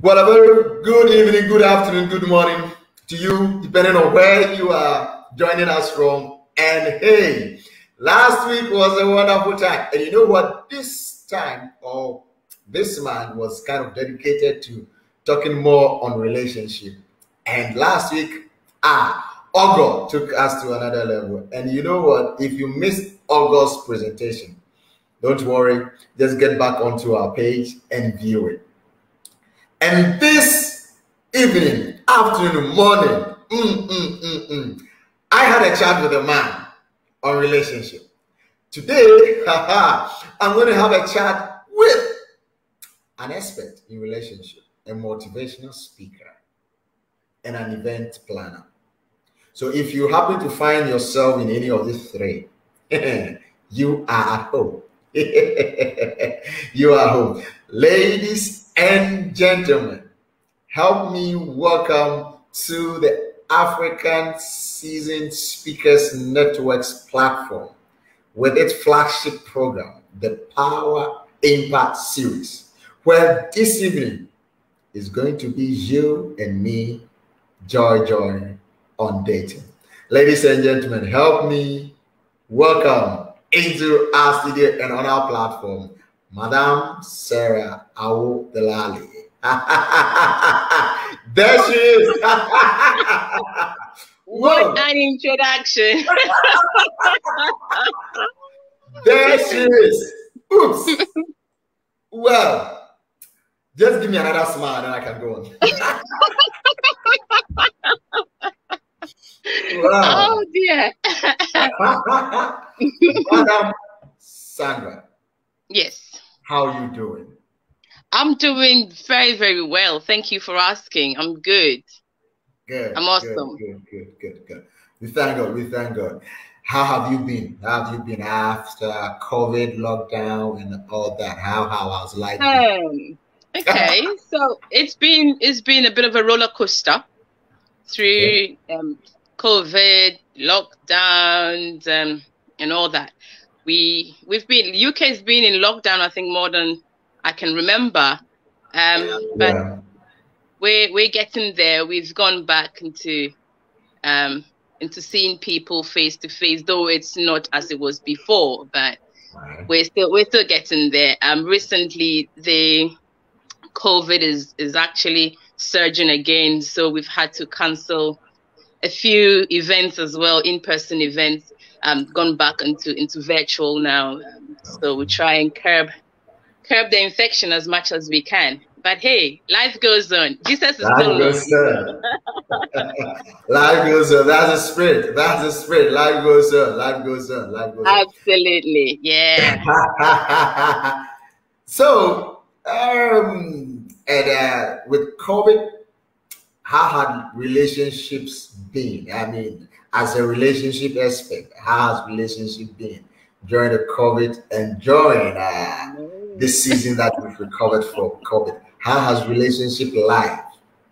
Very good evening, good afternoon, good morning to you, depending on where you are joining us from. And hey, last week was a wonderful time. And you know what? This time, or this man was kind of dedicated to talking more on relationship. And last week, ah, August took us to another level. And you know what? If you missed August's presentation, don't worry, just get back onto our page and view it. And this evening, afternoon, morning, mm, mm, mm, mm, I had a chat with a man on relationship. Today, I'm going to have a chat with an expert in relationship, a motivational speaker, and an event planner. So if you happen to find yourself in any of these three, you are at home. you are home. Ladies and gentlemen, help me welcome to the African Seasoned Speakers Networks platform with its flagship program, the Power Impact Series, where this evening is going to be you and me, Joy Joy, on dating. Ladies and gentlemen, help me welcome into our studio and on our platform, Madam Sandra Awo Delali. there she is. what an introduction. there she is. Oops. well, just give me another smile and I can go on. wow. Oh dear. Madam Sandra. Yes. How are you doing? I'm doing very, very well. Thank you for asking. I'm good. Good. I'm awesome. Good, good, good, good. We thank God. We thank God. How have you been? How have you been after COVID lockdown and all that? How how was life? Um, okay, so it's been it's been a bit of a roller coaster through um, COVID lockdowns um, and all that. We we've been UK has been in lockdown. I think more than I can remember. Um, but yeah. we're we're getting there. We've gone back into um, into seeing people face to face, though it's not as it was before. But right. we're still we're still getting there. Um, recently the COVID is is actually surging again, so we've had to cancel a few events as well, in-person events, um, gone back into into virtual now. So we try and curb curb the infection as much as we can. But hey, life goes on. Jesus is life still goes on. life goes on. That's a spirit. That's a spirit. Life goes on. Life goes on. Life goes on. Absolutely. Yeah. so, um, and uh, with COVID, how had relationships been? I mean, as a relationship expert, how has relationship been during the COVID and during uh, this season that we've recovered from COVID? How has relationship life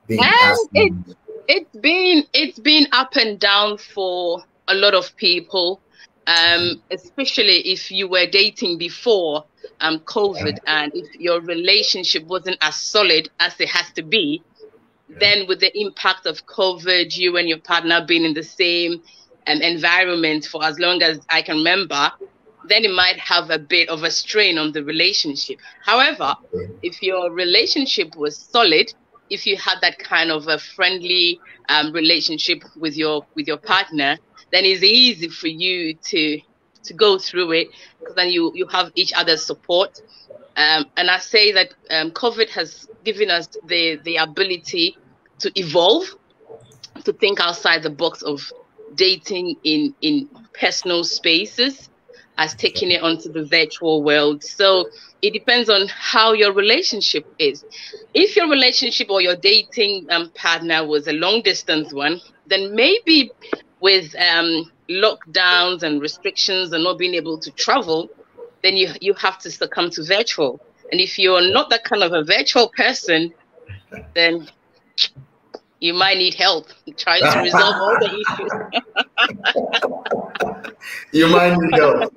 been? It, it's been it's been up and down for a lot of people, um, especially if you were dating before um, COVID and if your relationship wasn't as solid as it has to be then with the impact of COVID, you and your partner being in the same um, environment for as long as I can remember, then it might have a bit of a strain on the relationship. However, if your relationship was solid, if you had that kind of a friendly um, relationship with your with your partner, then it's easy for you to to go through it because then you you have each other's support. Um, and I say that um, COVID has given us the the ability to evolve, to think outside the box of dating in in personal spaces, as taking it onto the virtual world. So it depends on how your relationship is. If your relationship or your dating um, partner was a long distance one, then maybe with um, lockdowns and restrictions and not being able to travel, then you you have to succumb to virtual. And if you're not that kind of a virtual person, then you might need help trying to resolve all the issues. you might need help.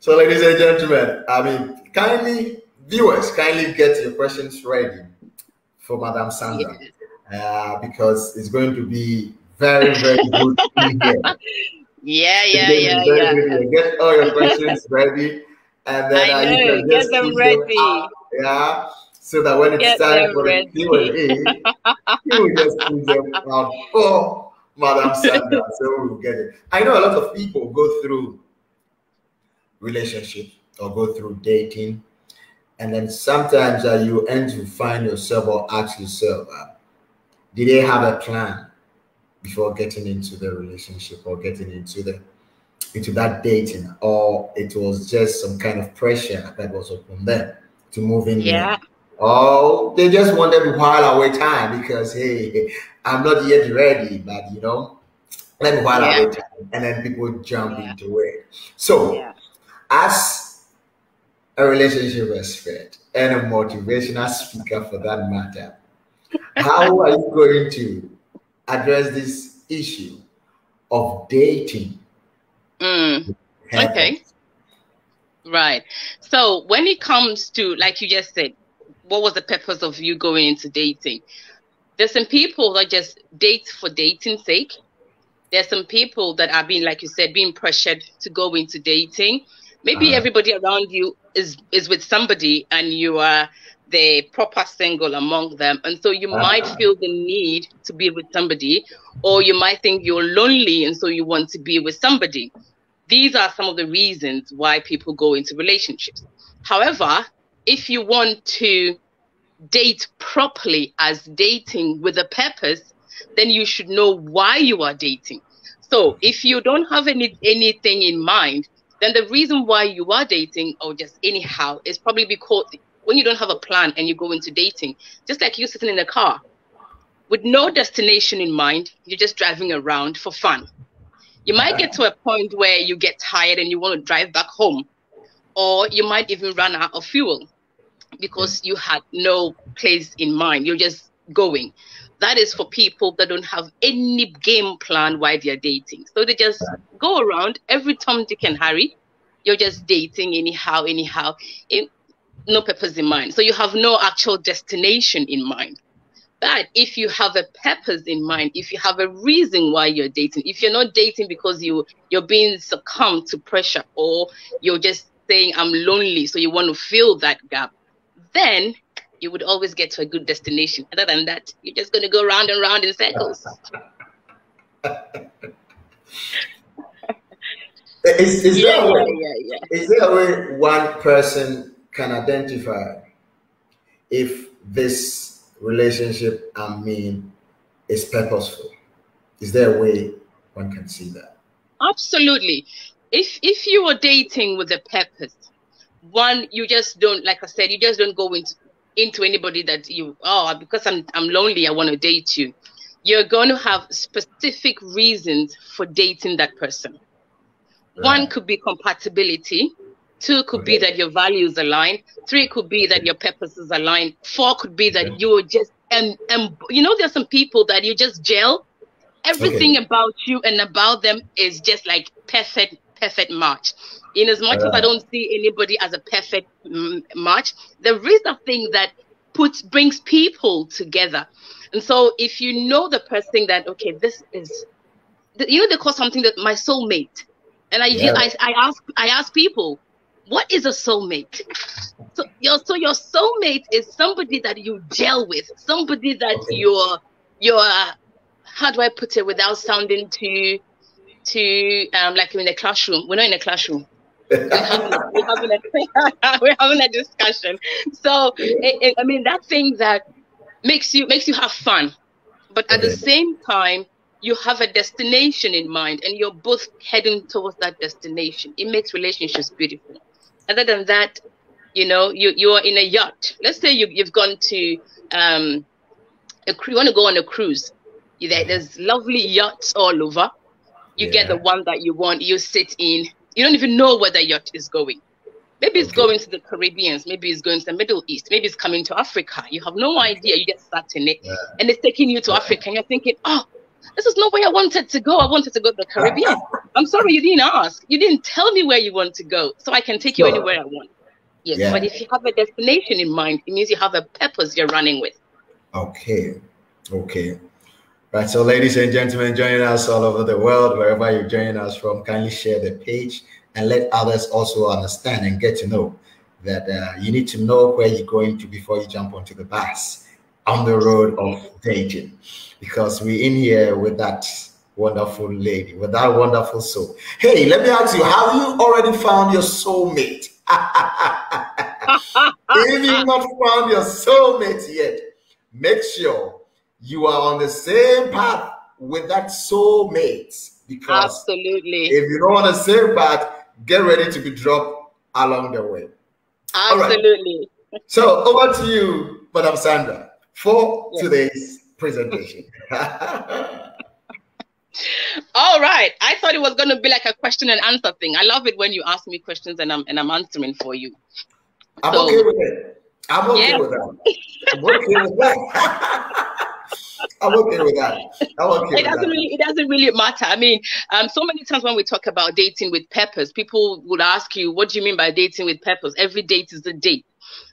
So, ladies and gentlemen, I mean, kindly viewers, kindly get your questions ready for Madame Sandra uh, because it's going to be very, very good. yeah, yeah, yeah, yeah. Get all your questions ready, and then I uh, know, you can just get them ready. Them yeah, so that when it's get time for ready. the Q&A, you just them out for Madame Sandra, so we'll get it. I know a lot of people go through relationship or go through dating, and then sometimes uh, you end to find yourself or ask yourself, uh, did they have a plan before getting into the relationship or getting into the into that dating, or it was just some kind of pressure that was upon them to move in? Yeah. Oh, they just wanted to while away time because hey, I'm not yet ready, but you know, let me while yeah. away time, and then people jump yeah. into it. So, yeah. as a relationship expert and a motivational speaker for that matter, how are you going to address this issue of dating? Mm. Okay. Right. So when it comes to, like you just said, what was the purpose of you going into dating? There's some people that just date for dating's sake. There's some people that are being, like you said, being pressured to go into dating. Maybe uh, everybody around you is is with somebody, and you are the proper single among them. And so you uh-huh. might feel the need to be with somebody, or you might think you're lonely and so you want to be with somebody. These are some of the reasons why people go into relationships. However, if you want to date properly as dating with a purpose, then you should know why you are dating. So if you don't have any anything in mind, then the reason why you are dating or just anyhow is probably because when you don't have a plan and you go into dating, just like you sitting in a car with no destination in mind, you're just driving around for fun. You might get to a point where you get tired and you want to drive back home, or you might even run out of fuel because you had no place in mind. You're just going. That is for people that don't have any game plan while they're dating. So they just go around every time they can hurry. You're just dating anyhow, anyhow no purpose in mind. So you have no actual destination in mind. But if you have a purpose in mind, if you have a reason why you're dating, if you're not dating because you you're being succumbed to pressure or you're just saying I'm lonely, so you want to fill that gap, then you would always get to a good destination. Other than that, you're just going to go round and round in circles. is, is, yeah, there a way, yeah, yeah. is there a way one person can identify if this relationship I mean is purposeful? Is there a way one can see that? Absolutely. If if you were dating with a purpose, one you just don't like I said, you just don't go into into anybody that you oh because I'm I'm lonely, I want to date you. You're going to have specific reasons for dating that person. Right. One could be compatibility. Two could okay. be that your values align. Three could be that your purposes align. Four could be that okay. you're just and and you know there's some people that you just gel. Everything okay. about you and about them is just like perfect, perfect match. In as much as I don't see anybody as a perfect match, there is a thing that puts brings people together. And so if you know the person that okay, this is you know they call something that my soulmate. And I, yeah. I I ask I ask people, what is a soulmate? So your so your soulmate is somebody that you gel with, somebody that okay. you're you're how do I put it without sounding too too um like in the classroom. We're not in a classroom. we're, having a, we're, having a, we're having a discussion. So it, it, I mean that thing that makes you makes you have fun, but at the same time you have a destination in mind and you're both heading towards that destination. It makes relationships beautiful. Other than that, you know, you you are in a yacht. Let's say you you've gone to um, a you want to go on a cruise. You there, there's lovely yachts all over. You yeah. get the one that you want. You sit in. You don't even know where the yacht is going. Maybe it's okay. going to the Caribbean. Maybe it's going to the Middle East. Maybe it's coming to Africa. You have no idea. You just sat in it, yeah. and it's taking you to yeah. Africa, and you're thinking, oh, this is not where I wanted to go. I wanted to go to the Caribbean. I'm sorry you didn't ask. You didn't tell me where you want to go, so I can take you anywhere I want. Yes, yeah. but if you have a destination in mind, it means you have a purpose you're running with. Okay. Okay. Right. So, ladies and gentlemen, joining us all over the world, wherever you're joining us from, kindly share the page and let others also understand and get to know that uh, you need to know where you're going to before you jump onto the bus on the road of dating. Because we're in here with that wonderful lady, with that wonderful soul. Hey, let me ask you, have you already found your soulmate? if you've not found your soulmate yet, make sure you are on the same path with that soulmate. Because absolutely, if you're not on the same path, get ready to be dropped along the way. Absolutely. Right. So over to you, Madam Sandra, for yes. today's presentation. All right. I thought it was going to be like a question and answer thing. I love it when you ask me questions and I'm and I'm answering for you. I'm so, okay with it. I'm okay yeah. with that. I'm okay with that. I'm okay with that. I'm okay it doesn't that. really it doesn't really matter. I mean, um, so many times when we talk about dating with purpose, people would ask you, "What do you mean by dating with purpose?" Every date is a date.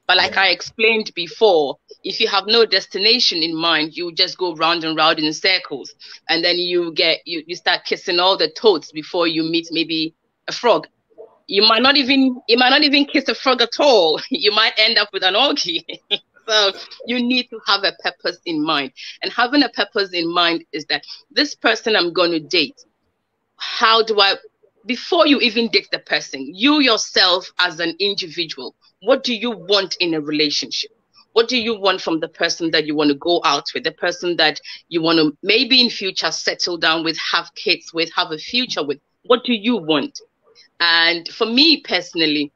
But like yeah. I explained before, if you have no destination in mind, you just go round and round in circles, and then you get you, you start kissing all the toads before you meet maybe a frog. You might not even you might not even kiss a frog at all. You might end up with an orgy. so you need to have a purpose in mind. And having a purpose in mind is that this person I'm going to date, how do I, before you even date the person, you yourself as an individual, what do you want in a relationship? What do you want from the person that you want to go out with, the person that you want to maybe in future settle down with, have kids with, have a future with? What do you want? And for me personally,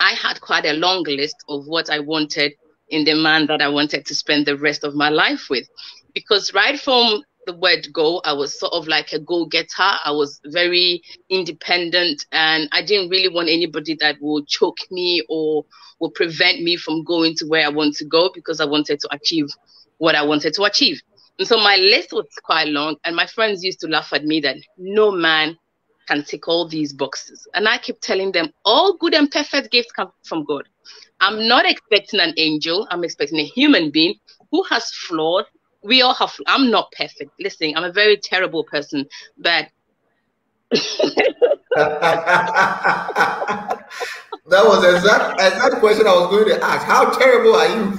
I had quite a long list of what I wanted in the man that I wanted to spend the rest of my life with. Because right from the word go, I was sort of like a go getter. I was very independent and I didn't really want anybody that would choke me or would prevent me from going to where I want to go because I wanted to achieve what I wanted to achieve. And so my list was quite long, and my friends used to laugh at me that no man can tick all these boxes. And I keep telling them all good and perfect gifts come from God. I'm not expecting an angel. I'm expecting a human being who has flaws. We all have. I'm not perfect. Listen, I'm a very terrible person, but. that was exact exact question I was going to ask. How terrible are you?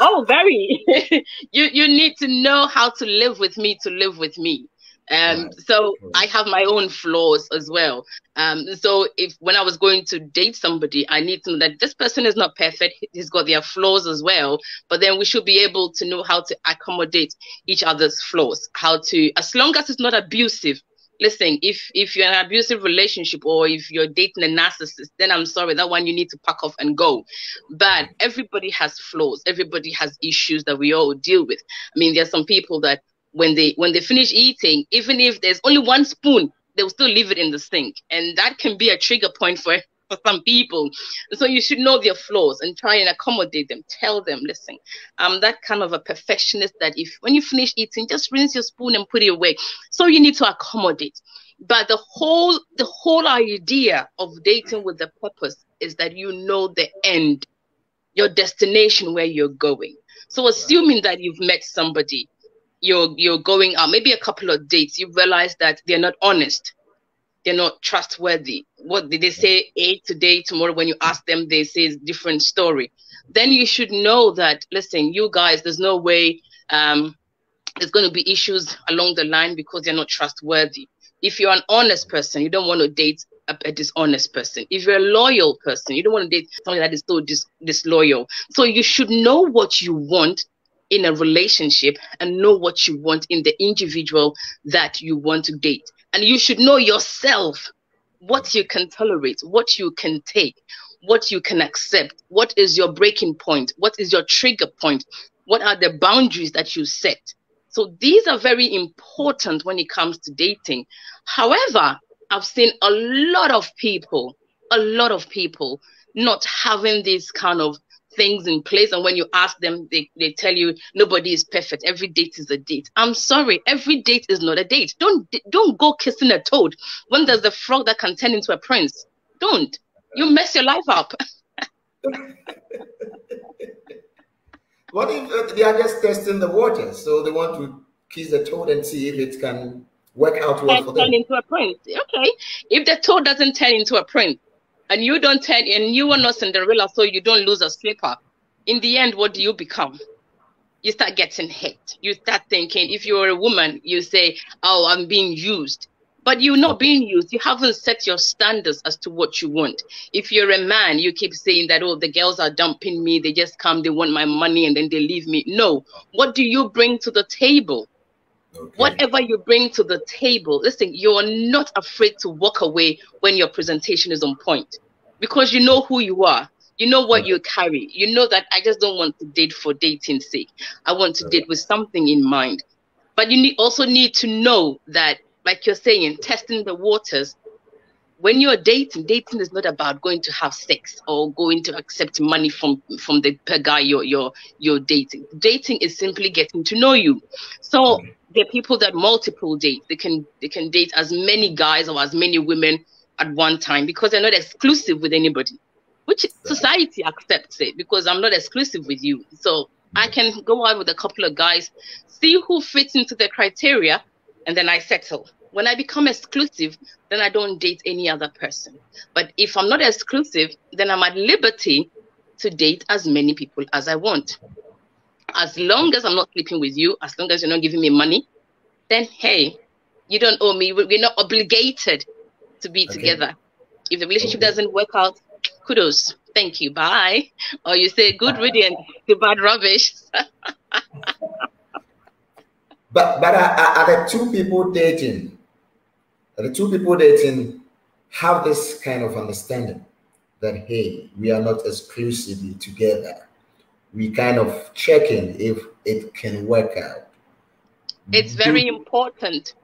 oh, very. you you need to know how to live with me to live with me. Um, right. so I have my own flaws as well. Um, so if when I was going to date somebody, I need to know that this person is not perfect. He's got their flaws as well. But then we should be able to know how to accommodate each other's flaws. How to, as long as it's not abusive. Listen, if if you're in an abusive relationship or if you're dating a narcissist, then I'm sorry, that one you need to pack off and go. But everybody has flaws. Everybody has issues that we all deal with. I mean, there's some people that when they when they finish eating, even if there's only one spoon, they'll still leave it in the sink, and that can be a trigger point for for some people. So you should know their flaws and try and accommodate them. Tell them, listen, I'm that kind of a perfectionist that if when you finish eating, just rinse your spoon and put it away. So you need to accommodate. But the whole the whole idea of dating with the purpose is that you know the end, your destination where you're going. So assuming that you've met somebody you're you're going out, maybe a couple of dates, you realize that they're not honest, they're not trustworthy. What did they say A today, tomorrow? When you ask them, they say a different story. Then you should know that listen, you guys, there's no way um, there's going to be issues along the line because they're not trustworthy. If you're an honest person, you don't want to date a, a, dishonest person. If you're a loyal person, you don't want to date somebody that is so dis- disloyal. So you should know what you want in a relationship and know what you want in the individual that you want to date. And you should know yourself what you can tolerate, what you can take, what you can accept, what is your breaking point, what is your trigger point, what are the boundaries that you set. So these are very important when it comes to dating. However, I've seen a lot of people, a lot of people not having this kind of things in place and when you ask them they, they tell you nobody is perfect every date is a date i'm sorry every date is not a date don't don't go kissing a toad when there's a frog that can turn into a prince don't you mess your life up What if uh, they are just testing the water? So they want to kiss the toad and see if it can work out well for them. Turn into a prince. Okay. If the toad doesn't turn into a prince, and you don't turn, and you are not Cinderella, so you don't lose a slipper. In the end, what do you become? You start getting hit. You start thinking, if you're a woman, you say, "Oh, I'm being used." but you're not being used. You haven't set your standards as to what you want. If you're a man, you keep saying that, oh, the girls are dumping me. They just come, they want my money, and then they leave me. No. What do you bring to the table? Okay. Whatever you bring to the table, listen, you're not afraid to walk away when your presentation is on point because you know who you are. You know what you carry. You know that I just don't want to date for dating's sake. I want to date with something in mind. But you need, also need to know that like you're saying, testing the waters. When you're dating, dating is not about going to have sex or going to accept money from from the guy you're you're you're dating. Dating is simply getting to know you. So mm-hmm. there are people that multiple date. They can they can date as many guys or as many women at one time because they're not exclusive with anybody. Which society accepts it because I'm not exclusive with you. So I can go out with a couple of guys, see who fits into the criteria, and then I settle. When I become exclusive, then I don't date any other person. But if I'm not exclusive, then I'm at liberty to date as many people as I want. As long as I'm not sleeping with you, as long as you're not giving me money, then hey, you don't owe me. We're not obligated to be okay. together. If the relationship okay. doesn't work out, kudos. Thank you. Bye. Or you say good riddance to bad rubbish. But but are, are the two people dating? Are the two people dating have this kind of understanding that hey, we are not exclusively together. We kind of checking if it can work out. It's very important.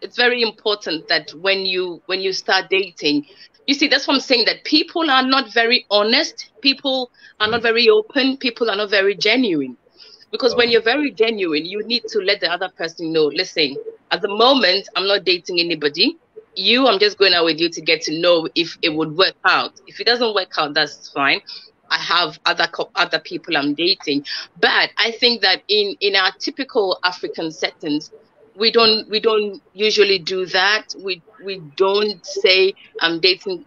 It's very important that when you when you start dating, you see that's what i'm saying that people are not very honest people are not very open people are not very genuine because when you're very genuine, you need to let the other person know, listen, at the moment, I'm not dating anybody. You, I'm just going out with you to get to know if it would work out. If it doesn't work out, that's fine. I have other other people I'm dating, but I think that in in our typical African settings, we don't we don't usually do that. We we don't say I'm dating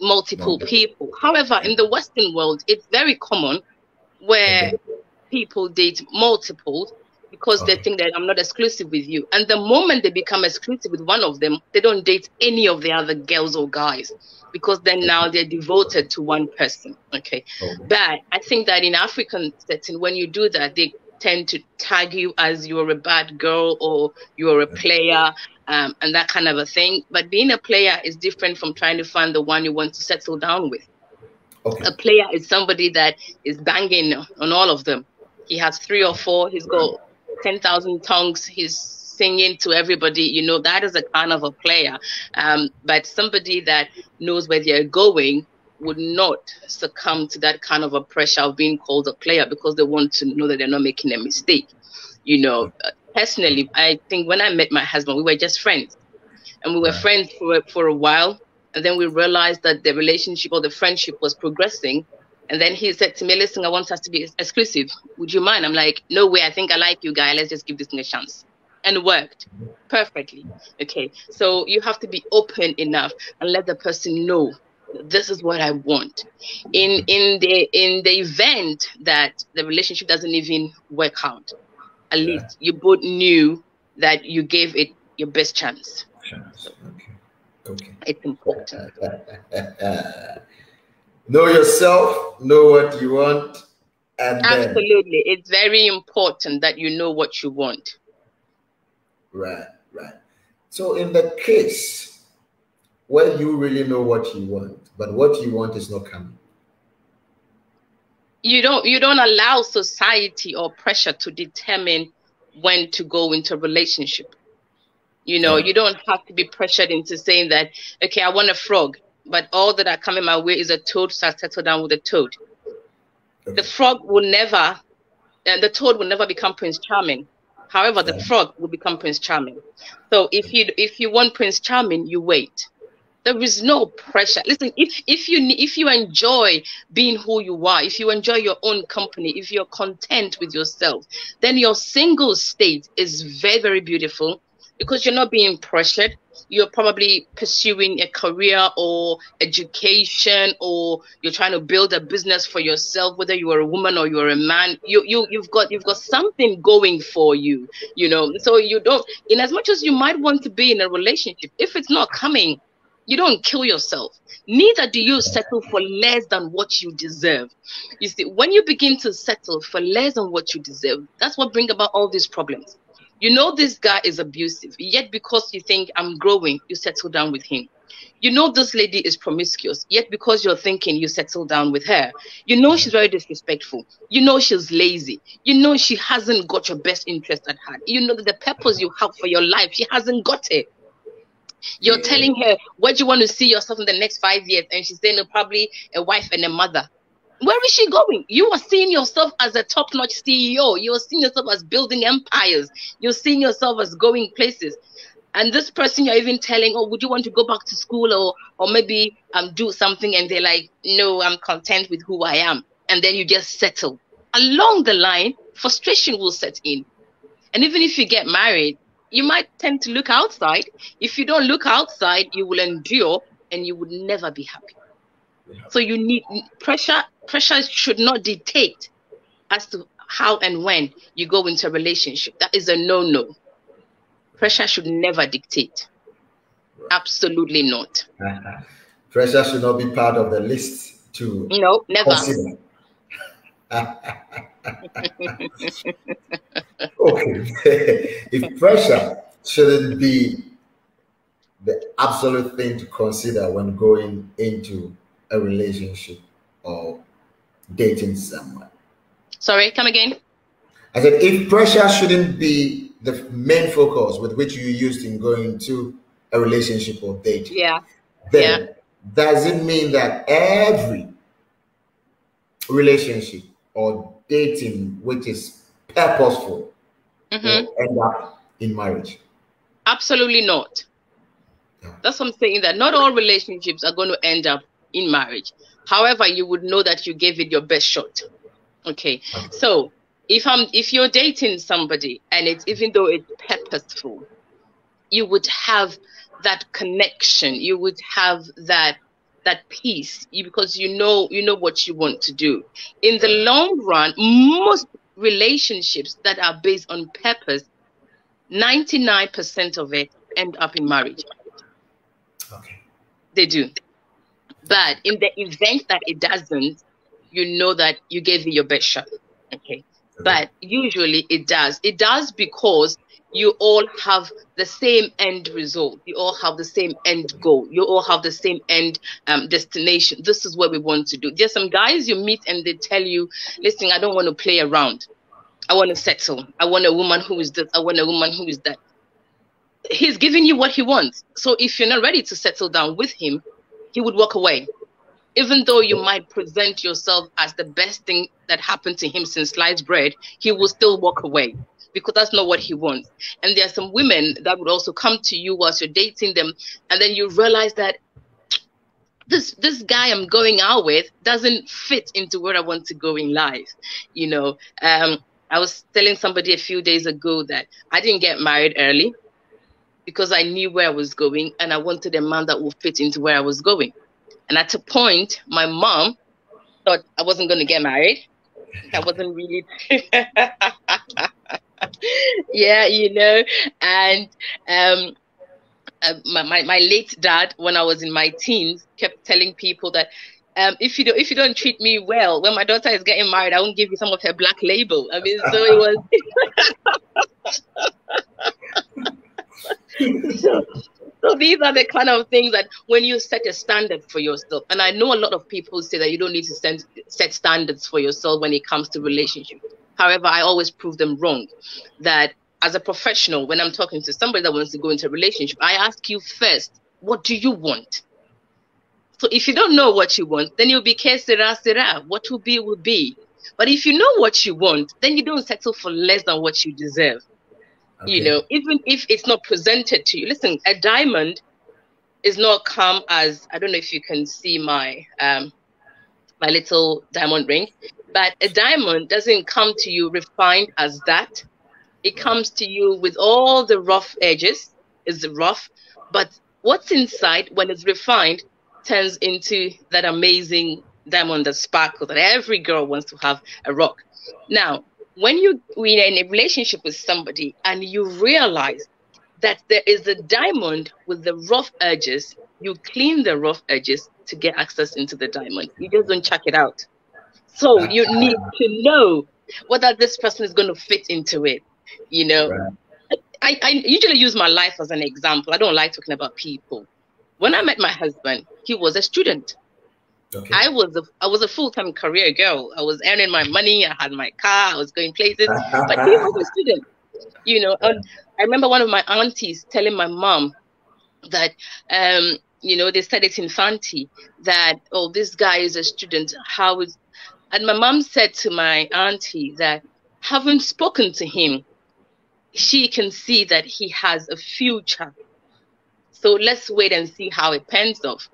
multiple people. However, in the Western world, it's very common where people date multiple because okay. they think that I'm not exclusive with you. And the moment they become exclusive with one of them, they don't date any of the other girls or guys because then now they're devoted to one person. Okay. okay. But I think that in African setting, when you do that, they tend to tag you as you're a bad girl or you're a player um, and that kind of a thing. But being a player is different from trying to find the one you want to settle down with. Okay. A player is somebody that is banging on all of them he has three or four. He's got 10,000 tongues. He's singing to everybody. You know, that is a kind of a player. Um, but somebody that knows where they're going would not succumb to that kind of a pressure of being called a player because they want to know that they're not making a mistake. You know, uh, personally, I think when I met my husband, we were just friends. And we were friends for, for a while. And then we realized that the relationship or the friendship was progressing and then he said to me, listen, I want us to be exclusive. Would you mind? I'm like, no way. I think I like you, guy. Let's just give this thing a chance. And it worked perfectly. Okay. So you have to be open enough and let the person know this is what I want. In in the in the event that the relationship doesn't even work out, at yeah. least you both knew that you gave it your best chance. Chance. Okay. Okay. It's important. know yourself, know what you want, and absolutely, then... it's very important that you know what you want. Right, right. So, in the case where you really know what you want, but what you want is not coming, you don't you don't allow society or pressure to determine when to go into a relationship. You know, yeah. you don't have to be pressured into saying that, okay, I want a frog but all that are coming my way is a toad, so I settle down with a toad. Okay. The frog will never, and the toad will never become Prince Charming. However, the frog will become Prince Charming. So if you if you want Prince Charming, you wait. There is no pressure. Listen, if if you if you enjoy being who you are, if you enjoy your own company, if you're content with yourself, then your single state is very very beautiful because you're not being pressured. You're probably pursuing a career or education, or you're trying to build a business for yourself. Whether you are a woman or you're a man, you you you've got you've got something going for you. You know, so you don't. In as much as you might want to be in a relationship, if it's not coming you don't kill yourself. Neither do you settle for less than what you deserve. You see, when you begin to settle for less than what you deserve, that's what brings about all these problems. You know this guy is abusive, yet because you think I'm growing, you settle down with him. You know this lady is promiscuous, yet because you're thinking you settle down with her. You know she's very disrespectful. You know she's lazy. You know she hasn't got your best interest at heart. You know that the purpose you have for your life, she hasn't got it. You're yeah. telling her what you want to see yourself in the next five years, and she's saying probably a wife and a mother. Where is she going? You are seeing yourself as a top-notch CEO. You're seeing yourself as building empires. You're seeing yourself as going places. And this person you're even telling, oh, would you want to go back to school or or maybe um do something? And they're like, no, I'm content with who I am. And then you just settle. Along the line, frustration will set in. And even if you get married, you might tend to look outside. If you don't look outside, you will endure and you would never be happy. Yeah. So you need pressure. Pressure should not dictate as to how and when you go into a relationship. That is a no-no. Pressure should never dictate. Absolutely not. Uh-huh. Pressure should not be part of the list to no, never. okay. if pressure shouldn't be the absolute thing to consider when going into a relationship or dating someone. Sorry, come again. I said if pressure shouldn't be the main focus with which you used in going to a relationship or dating. Yeah. Then yeah. does it mean that every relationship or dating which is purposeful mm-hmm. end up in marriage? Absolutely not. That's what I'm saying that not all relationships are going to end up in marriage. However, you would know that you gave it your best shot. Okay. okay. So if I'm if you're dating somebody and it's even though it's purposeful, you would have that connection. You would have that that peace because you know you know what you want to do. In the long run most relationships that are based on purpose 99% of it end up in marriage. Okay. They do. But in the event that it doesn't you know that you gave it your best shot. Okay. But usually it does. It does because you all have the same end result. You all have the same end goal. You all have the same end um, destination. This is what we want to do. There's some guys you meet and they tell you, listen, I don't want to play around. I want to settle. I want a woman who is this. I want a woman who is that. He's giving you what he wants. So if you're not ready to settle down with him, he would walk away. Even though you might present yourself as the best thing that happened to him since sliced bread, he will still walk away because that's not what he wants. And there are some women that would also come to you whilst you're dating them, and then you realize that this this guy I'm going out with doesn't fit into where I want to go in life. You know, um, I was telling somebody a few days ago that I didn't get married early because I knew where I was going and I wanted a man that would fit into where I was going. And at a point, my mom thought I wasn't going to get married. I wasn't really. yeah, you know, and um, uh, my, my, my late dad, when I was in my teens, kept telling people that um, if you don't if you don't treat me well, when my daughter is getting married, I won't give you some of her black label. I mean, so it was. so, so these are the kind of things that when you set a standard for yourself, and I know a lot of people say that you don't need to set, set standards for yourself when it comes to relationships. However, I always prove them wrong. That as a professional, when I'm talking to somebody that wants to go into a relationship, I ask you first, what do you want? So if you don't know what you want, then you'll be sera sera. What will be will be. But if you know what you want, then you don't settle for less than what you deserve. Okay. You know, even if it's not presented to you. Listen, a diamond is not come as I don't know if you can see my um my little diamond ring, but a diamond doesn't come to you refined as that. It comes to you with all the rough edges, is rough, but what's inside when it's refined turns into that amazing diamond that sparkles that every girl wants to have a rock. Now, when you we are in a relationship with somebody and you realize that there is a diamond with the rough edges, you clean the rough edges to get access into the diamond. You just don't check it out. So you need to know whether this person is going to fit into it. You know, right. I, I usually use my life as an example. I don't like talking about people. When I met my husband, he was a student. Okay. I was a I was a full time career girl. I was earning my money. I had my car. I was going places. but he was a student. You know, and I remember one of my aunties telling my mom that um, you know, they said it in Fanti that oh, this guy is a student. How is and my mom said to my auntie that having spoken to him, she can see that he has a future. So let's wait and see how it pans off.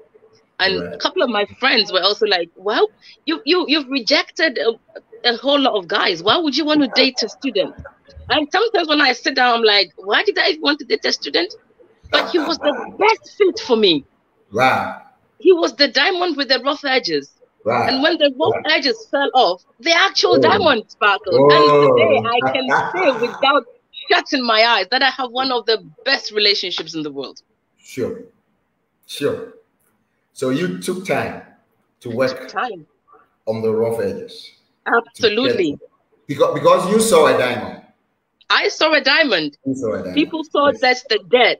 And right. a couple of my friends were also like, "Well, you you you've rejected a, a whole lot of guys. Why would you want to date a student?" And sometimes when I sit down, I'm like, "Why did I want to date a student?" But he was the best fit for me. Wow. He was the diamond with the rough edges. Right. And when the rough right. edges fell off, the actual oh. diamond sparkled. Oh. And today I can say without shutting my eyes that I have one of the best relationships in the world. Sure. Sure. So you took time to work time. on the rough edges. Absolutely. Because, because you saw a diamond. I saw a diamond. You saw a diamond. People thought yes. that's the dead.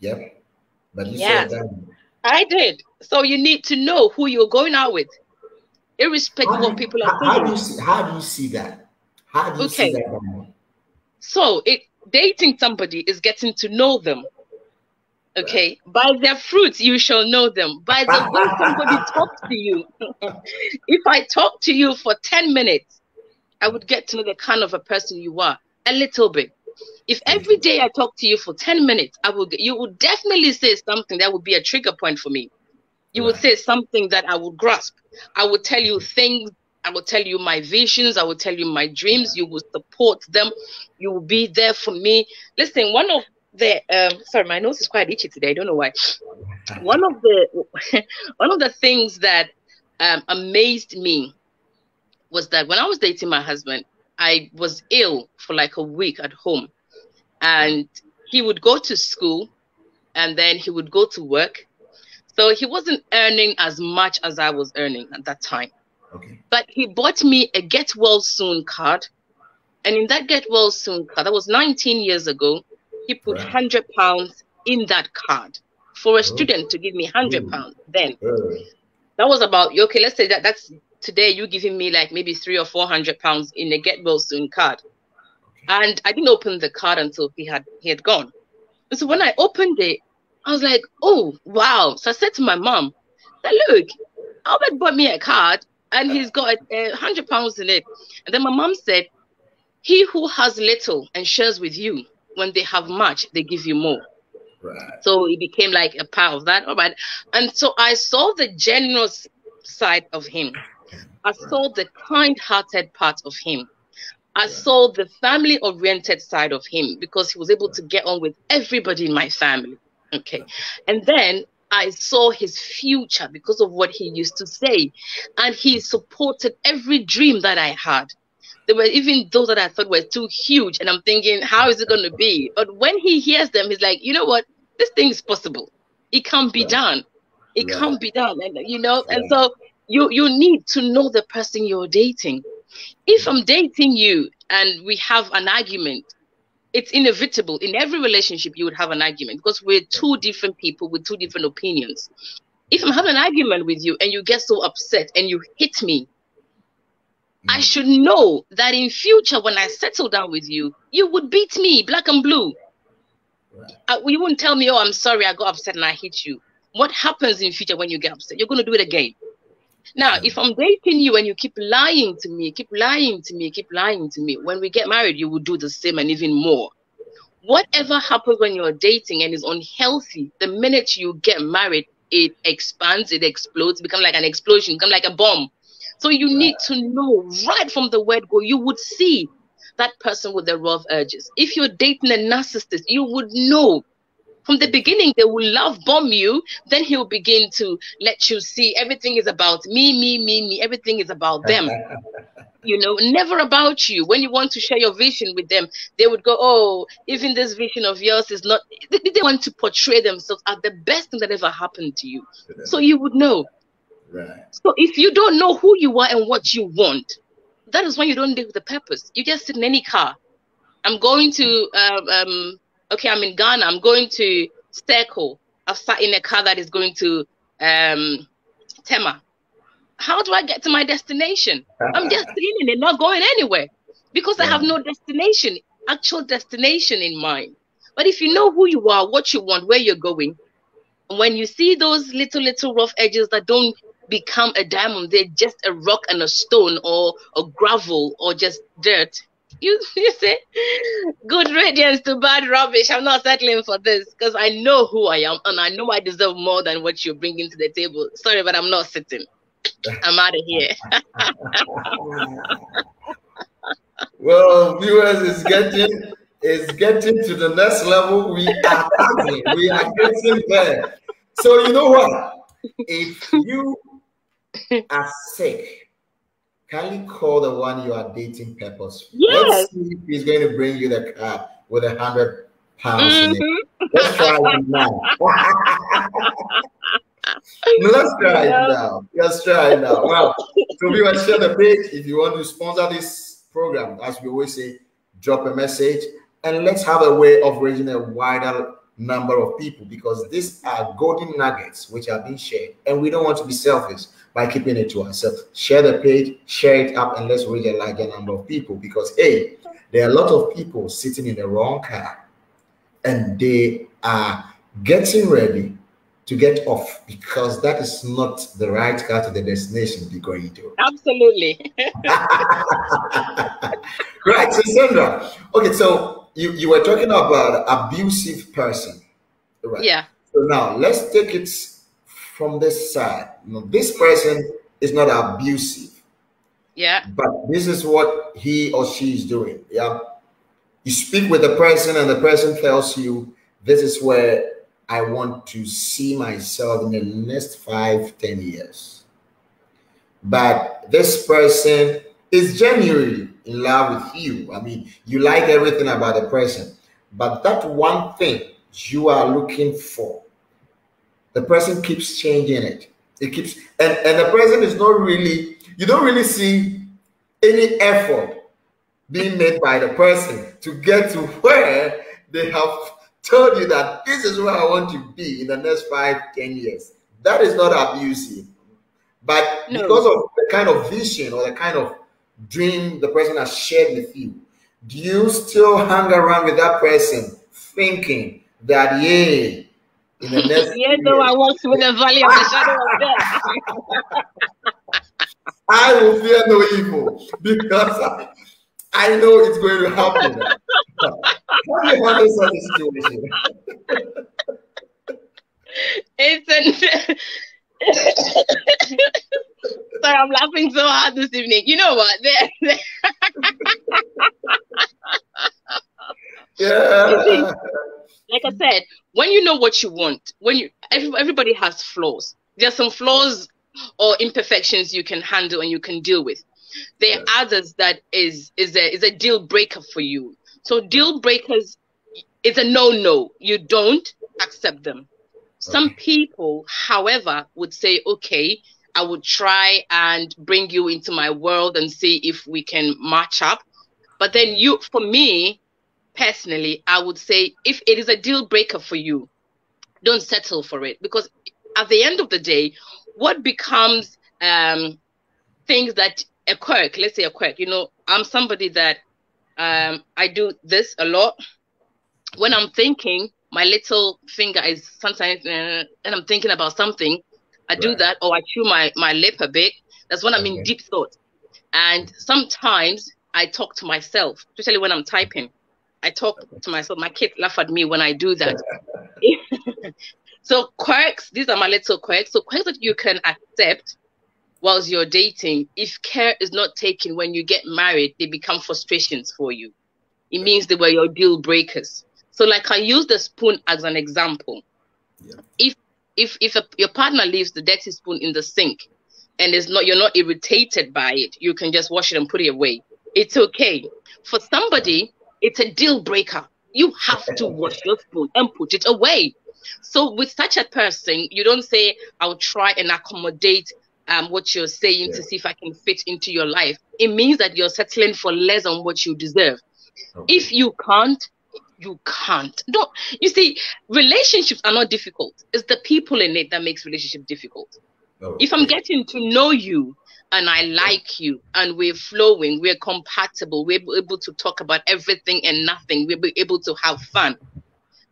Yep. But you yeah. saw a diamond. I did. So you need to know who you're going out with, irrespective of what people are how, how, do you see, how do you see that? How do you okay. see that? So it dating somebody is getting to know them. Okay, by their fruits you shall know them. By the way somebody talks to you. if I talk to you for 10 minutes, I would get to know the kind of a person you are a little bit. If every day I talk to you for 10 minutes, I will you would definitely say something that would be a trigger point for me. You right. would say something that I would grasp. I would tell you things, I will tell you my visions, I will tell you my dreams, you will support them, you will be there for me. Listen, one of the um sorry, my nose is quite itchy today, I don't know why. One of the one of the things that um, amazed me was that when I was dating my husband, I was ill for like a week at home. And he would go to school and then he would go to work. So he wasn't earning as much as I was earning at that time. Okay. But he bought me a get well soon card. And in that get well soon card, that was 19 years ago, he put right. 100 pounds in that card for a oh. student to give me 100 pounds then. Oh. That was about, okay, let's say that that's today you giving me like maybe three or four hundred pounds in a get well soon card. And I didn't open the card until he had he had gone. And so when I opened it, I was like, oh wow. So I said to my mom, look, Albert bought me a card and he's got a, a hundred pounds in it. And then my mom said, He who has little and shares with you, when they have much, they give you more. Right. So it became like a part of that. All right. And so I saw the generous side of him. I saw the kind hearted part of him. I saw the family oriented side of him because he was able to get on with everybody in my family. Okay. And then I saw his future because of what he used to say. And he supported every dream that I had. There were even those that I thought were too huge. And I'm thinking, how is it going to be? But when he hears them, he's like, you know what? This thing is possible. It can be done. It can be done. And, you know, and so you you need to know the person you're dating if i'm dating you and we have an argument it's inevitable. In every relationship you would have an argument because we're two different people with two different opinions. If i'm having an argument with you and you get so upset and you hit me i mm. should know that in future when i settle down with you you would beat me black and blue. Right. uh, you wouldn't tell me oh i'm sorry i got upset and i hit you. What happens in future when you get upset? You're going to do it again now, if I'm dating you and you keep lying to me, keep lying to me, keep lying to me, when we get married, you will do the same and even more. whatever happens when you're dating and is unhealthy, the minute you get married, it expands, it explodes, become like an explosion, become like a bomb. So you need to know right from the word go, you would see that person with the rough urges. If you're dating a narcissist, you would know from the beginning they will love bomb you. Then he'll begin to let you see everything is about me me me me. Everything is about them. You know never about you. When you want to share your vision with them they would go oh even this vision of yours is not they, they want to portray themselves as the best thing that ever happened to you. So you would know. Right. so if you don't know who you are and what you want that is when you don't live with the purpose. You just sit in any car. I'm going to um, um okay, I'm in Ghana, I'm going to Sterco. I've sat in a car that is going to um, Tema. How do I get to my destination? I'm just sitting in it, not going anywhere because I have no destination, actual destination in mind. But if you know who you are, what you want, where you're going, when you see those little, little rough edges that don't become a diamond, they're just a rock and a stone or a gravel or just dirt you you say good radiance to bad rubbish. I'm not settling for this because I know who I am and I know I deserve more than what you're bringing to the table. Sorry, but I'm not sitting. I'm out of here. well, viewers, is getting is getting to the next level. We are coming. We are getting there. So you know what? If you are sick kindly call the one you are dating purpose. Yes. Let's see if he's going to bring you the car with a hundred pounds mm-hmm. in it. Mm-hmm. Let's try it now. let's try it now. Let's try it now. Well, so we will share the page. If you want to sponsor this program, as we always say, drop a message and let's have a way of raising a wider number of people because these are golden nuggets which are being shared and we don't want to be selfish by keeping it to ourselves. Share the page, share it up, and let's reach a larger number of people because hey, there are a lot of people sitting in the wrong car and they are getting ready to get off because that is not the right car to the destination they're going to. Absolutely. right, so Sandra. Okay, so you, you were talking about abusive person. Right. Yeah. So now let's take it from this side. You know, this person is not abusive. Yeah. But this is what he or she is doing. Yeah. You speak with the person, and the person tells you, This is where I want to see myself in the next five, ten years. But this person is genuinely in love with you. I mean, you like everything about the person, but that one thing you are looking for the person keeps changing it. It keeps and, and the person is not really, you don't really see any effort being made by the person to get to where they have told you that this is where I want to be in the next five, ten years. That is not abusive. But no. because of the kind of vision or the kind of dream the person has shared with you, do you still hang around with that person thinking that, yeah, in the next yes, though I walk through the valley of the shadow of death. I will fear no evil because I, I know it's going to happen. How do you handle such a situation? It's an Sorry, I'm laughing so hard this evening. You know what? yeah. Like I said, when you know what you want, when you everybody has flaws. There's some flaws or imperfections you can handle and you can deal with. There are others that is is a is a deal breaker for you. So deal breakers is a no no. You don't accept them. Some okay. people, however, would say, okay, I would try and bring you into my world and see if we can match up. But then you, for me, personally, I would say if it is a deal breaker for you, don't settle for it because at the end of the day, what becomes um, things that a quirk, let's say a quirk, you know, I'm somebody that um, I do this a lot. When I'm thinking, my little finger is sometimes, uh, and I'm thinking about something, I right. do that, or I chew my, my lip a bit. That's when I'm in deep thought. And sometimes I talk to myself, especially when I'm typing. I talk to myself. My kids laugh at me when I do that. so quirks, these are my little quirks. So quirks that you can accept whilst you're dating. If care is not taken when you get married, they become frustrations for you. It means they were your deal breakers. So, like I use the spoon as an example. Yeah. If if if a, your partner leaves the dirty spoon in the sink, and is not you're not irritated by it, you can just wash it and put it away. It's okay. For somebody, it's a deal breaker. You have to wash your spoon and put it away. So with such a person, you don't say, I'll try and accommodate um, what you're saying yeah. to see if I can fit into your life. It means that you're settling for less than what you deserve. Okay. If you can't, you can't. Don't you see? Relationships are not difficult. It's the people in it that makes relationship difficult. Okay. If I'm getting to know you and I like you and we're flowing, we're compatible, we're able to talk about everything and nothing, we're able to have fun,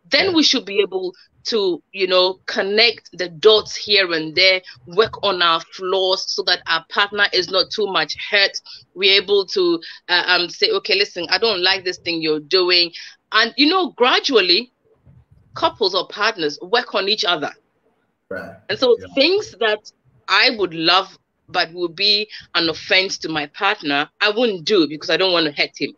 then we should be able to, you know, connect the dots here and there, work on our flaws so that our partner is not too much hurt. We're able to uh, um, say, okay, listen, I don't like this thing you're doing. And, you know, gradually, couples or partners work on each other. Right. And so yeah. things that I would love but would be an offense to my partner, I wouldn't do because I don't want to hurt him.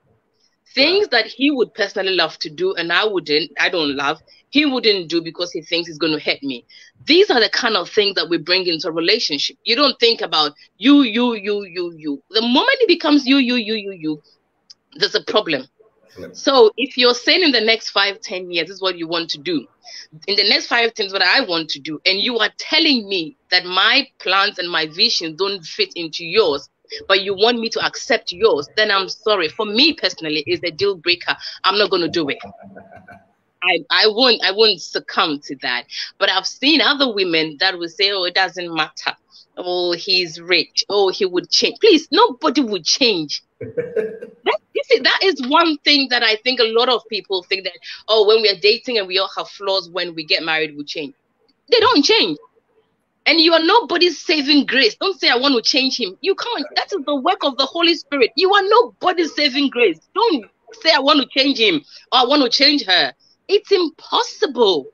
Things that he would personally love to do and I wouldn't, I don't love, he wouldn't do because he thinks he's going to hurt me. These are the kind of things that we bring into a relationship. You don't think about you, you, you, you, you. The moment it becomes you, you, you, you, you, there's a problem. So if you're saying in the next five, ten years, this is what you want to do. In the next five, ten, is what I want to do, and you are telling me that my plans and my vision don't fit into yours, but you want me to accept yours, then I'm sorry. For me personally, is a deal breaker. I'm not going to do it. I, I won't I won't succumb to that. But I've seen other women that will say, Oh, it doesn't matter. Oh, he's rich. Oh, he would change. Please, nobody would change. that, you see, that is one thing that I think a lot of people think that, oh, when we are dating and we all have flaws, when we get married, we change. They don't change. And you are nobody's saving grace. Don't say, I want to change him. You can't. That is the work of the Holy Spirit. You are nobody's saving grace. Don't say, I want to change him or I want to change her. It's impossible.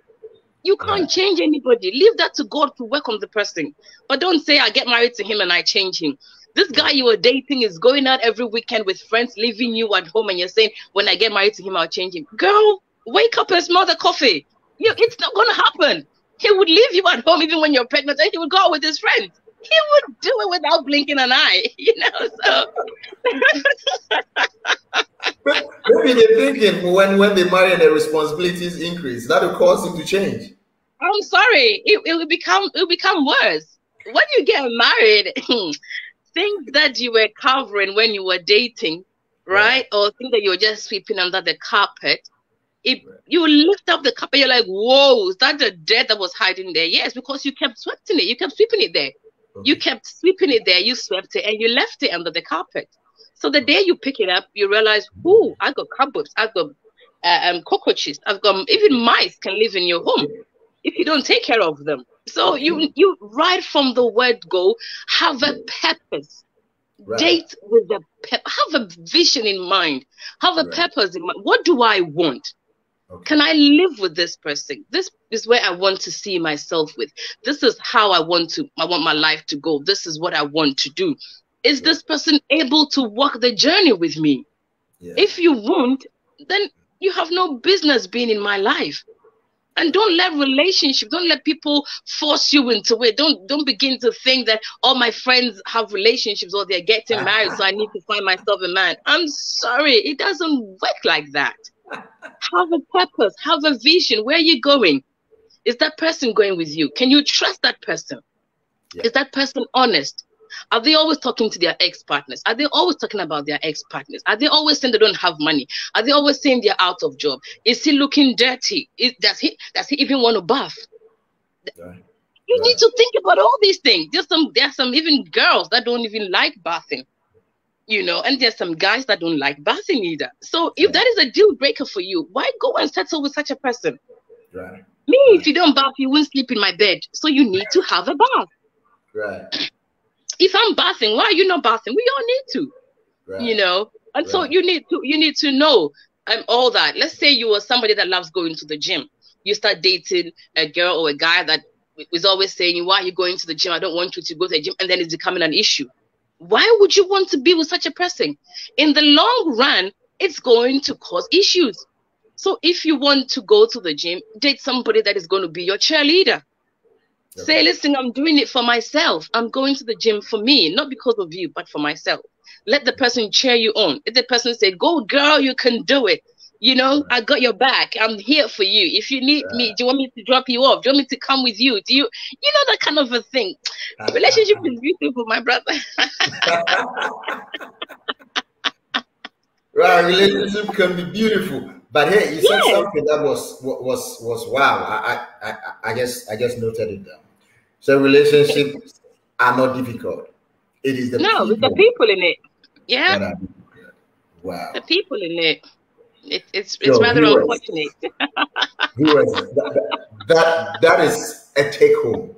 You can't change anybody. Leave that to God to work on the person. But don't say, I get married to him and I change him. This guy you were dating is going out every weekend with friends, leaving you at home, and you're saying, when I get married to him, I'll change him. Girl, wake up and smell the coffee. You, it's not going to happen. He would leave you at home even when you're pregnant, and he would go out with his friends. He would do it without blinking an eye, you know. So maybe they're thinking when when they marry and their responsibilities increase, that will cause him to change. I'm sorry, it, it will become it will become worse when you get married. things that you were covering when you were dating, right? Or things that you were just sweeping under the carpet. If you lift up the carpet, you're like, whoa, is that the dead that was hiding there? Yes, because you kept sweeping it, you kept sweeping it there. You kept sweeping it there, you swept it, and you left it under the carpet. So the day you pick it up, you realize, oh, I got cobwebs, I got uh, um, cockroaches, I've got even mice can live in your home if you don't take care of them. So you you right from the word go have a purpose. Right. Date with the pe- have a vision in mind. Have a right. purpose in mind. What do I want? Okay. Can I live with this person? This is where I want to see myself with. This is how I want to I want my life to go. This is what I want to do. Is yeah. this person able to walk the journey with me? Yeah. If you won't, then you have no business being in my life and don't let relationship don't let people force you into it don't don't begin to think that all my friends have relationships or they're getting married so i need to find myself a man i'm sorry it doesn't work like that have a purpose have a vision where are you going is that person going with you can you trust that person yeah. is that person honest are they always talking to their ex partners? Are they always talking about their ex partners? Are they always saying they don't have money? Are they always saying they're out of job? Is he looking dirty? Is, does he does he even want to bath? Right. You right. need to think about all these things. There's some there's some even girls that don't even like bathing you know, and there's some guys that don't like bathing either. So if that is a deal breaker for you, why go and settle with such a person? Right. Me, if you don't bath, you won't sleep in my bed. So you need to have a bath. Right if I'm bathing, why are you not bathing? We all need to, right. you know. And right. so you need to you need to know and all that. Let's say you are somebody that loves going to the gym. You start dating a girl or a guy that is always saying, Why are you going to the gym? I don't want you to go to the gym. And then it's becoming an issue. Why would you want to be with such a person? In the long run, it's going to cause issues. So if you want to go to the gym, date somebody that is going to be your cheerleader. Okay. Say, listen, I'm doing it for myself. I'm going to the gym for me, not because of you, but for myself. Let the person cheer you on. If the person say, "Go, girl, you can do it," you know, I got your back. I'm here for you. If you need yeah. me, do you want me to drop you off? Do you want me to come with you? Do you, you know, that kind of a thing. Ah. Relationship is beautiful, my brother. right, relationship can be beautiful. But hey, you said something that was was was wow. I, I I guess I just noted it down. So relationships are not difficult. It is the no, people the people in it. Yeah. Wow. The people in it. It it's it's so rather viewers, unfortunate. viewers, that, that that is a take home.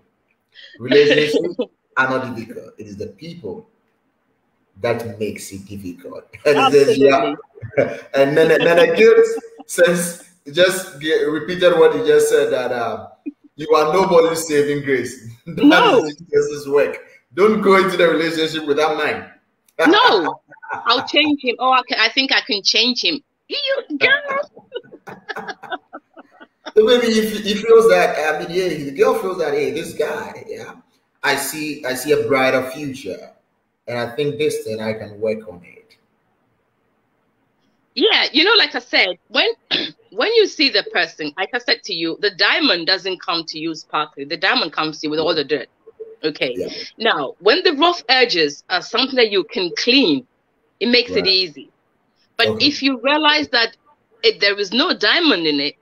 Relationships are not difficult. It is the people that makes it difficult. And, then, yeah. and then, then again, since just repeated what you just said that uh, you are nobody's saving grace. that no. is Jesus' work. Don't go into the relationship with that mind. no, I'll change him. Oh, I, can, I think I can change him. You girl. maybe if he feels that, I mean, yeah, the girl feels that, hey, this guy, yeah, I see, I see a brighter future, and I think this thing I can work on it. Yeah, you know, like I said, when when you see the person, like I said to you, the diamond doesn't come to you sparkly. The diamond comes to you with all the dirt. Okay. Yeah. Now, when the rough edges are something that you can clean, it makes right. it easy. But okay. if you realize that it, there is no diamond in it,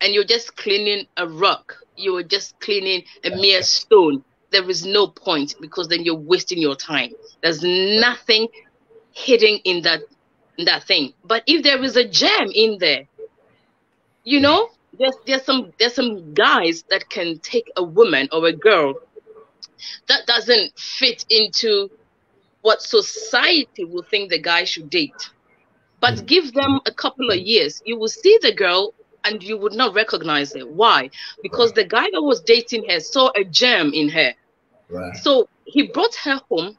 and you're just cleaning a rock, you're just cleaning a mere stone, there is no point because then you're wasting your time. There's nothing hidden in that in that thing. But if there is a gem in there, you know, there's there's some there's some guys that can take a woman or a girl that doesn't fit into what society will think the guy should date. But hmm. give them a couple of years, you will see the girl and you would not recognize it. Why? Because the guy that was dating her saw a gem in her. Right. So he brought her home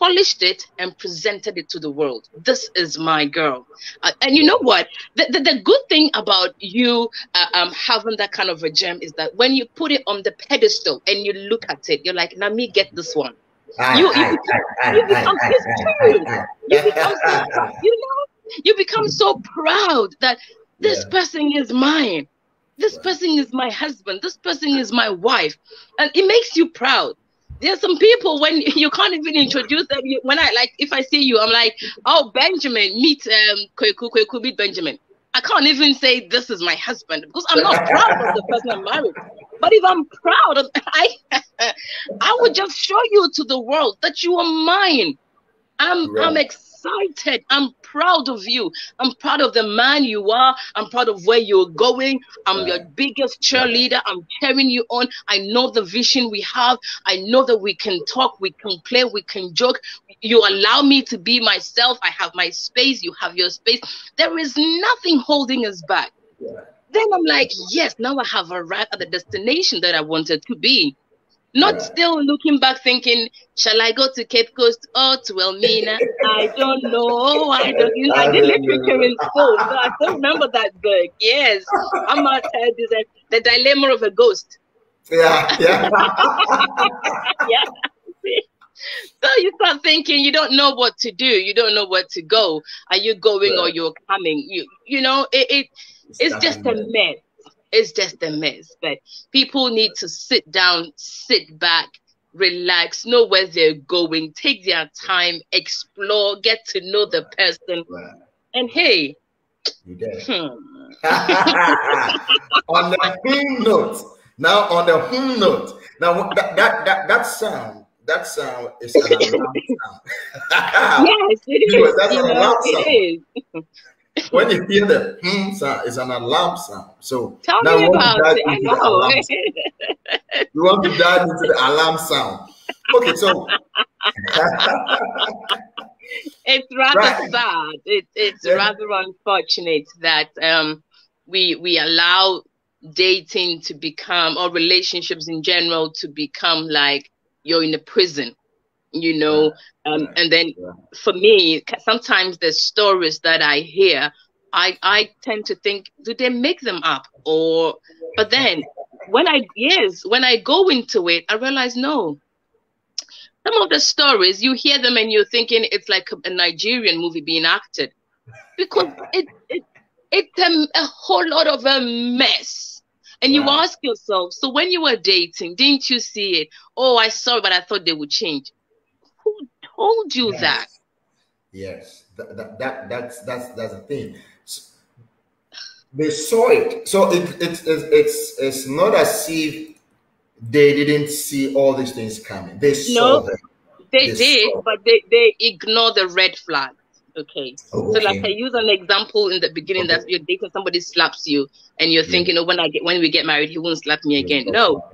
polished it and presented it to the world. This is my girl. Uh, and you know what? The, the, the good thing about you uh, um, having that kind of a gem is that when you put it on the pedestal and you look at it, you're like, let me get this one. You, you become, you become his You become so, you know, you become so proud that this yeah. person is mine. This person is my husband. This person is my wife. And it makes you proud there's some people when you can't even introduce them. when I like, if I see you, I'm like, oh, Benjamin, meet um, Kweku, Kweku, meet Benjamin. I can't even say this is my husband because I'm not proud of the person I'm married. But if I'm proud, of, I, I would just show you to the world that you are mine. I'm, right. I'm excited. I'm proud of you. I'm proud of the man you are. I'm proud of where you're going. I'm your biggest cheerleader. I'm cheering you on. I know the vision we have. I know that we can talk, we can play, we can joke. You allow me to be myself. I have my space. You have your space. There is nothing holding us back. Then I'm like, yes, now I have arrived at the destination that I wanted to be. Not yeah. still looking back thinking, shall I go to Cape Coast oh, or to Elmina? I don't know. I don't you know, I did literature in school, so I still remember that book. Yes. I'm not the, the dilemma of a ghost. Yeah, yeah. yeah. So you start thinking you don't know what to do, you don't know where to go. Are you going yeah. or you're coming? You you know, it, it it's, it's just a mess it's just a mess. But people need to sit down, sit back, relax, know where they're going, take their time, explore, get to know the person. And hey, you hmm. on the hmm note, now on the hmm note, now that that that, that sound that sound is an alarm sound. yes, it is. That's an alarm sound. It is when you hear the hmm sound, it's an alarm sound. So Tell now me about it. I know. you want to dive into the alarm sound. Okay, so it's rather right. sad. It, it's yeah. rather unfortunate that um, we we allow dating to become or relationships in general to become like you're in a prison you know um, and then for me sometimes the stories that i hear i i tend to think do they make them up? Or but then when i yes when i go into it i realize no. Some of the stories you hear them and you're thinking it's like a, nigerian movie being acted. Because it, it it's a, a whole lot of a mess. And you ask yourself so when you were dating didn't you see it? Oh i saw it but i thought they would change told you yes. that. Yes, that, that, that, that's that's that's the thing. So they saw it, so it, it, it it's it's not as if they didn't see all these things coming. They saw no, them. They, they did, but they they ignore the red flag. Okay. okay. So like I use an example in the beginning okay. that you're dating somebody slaps you and you're yeah. thinking, oh, when I get when we get married, he won't slap me again. No.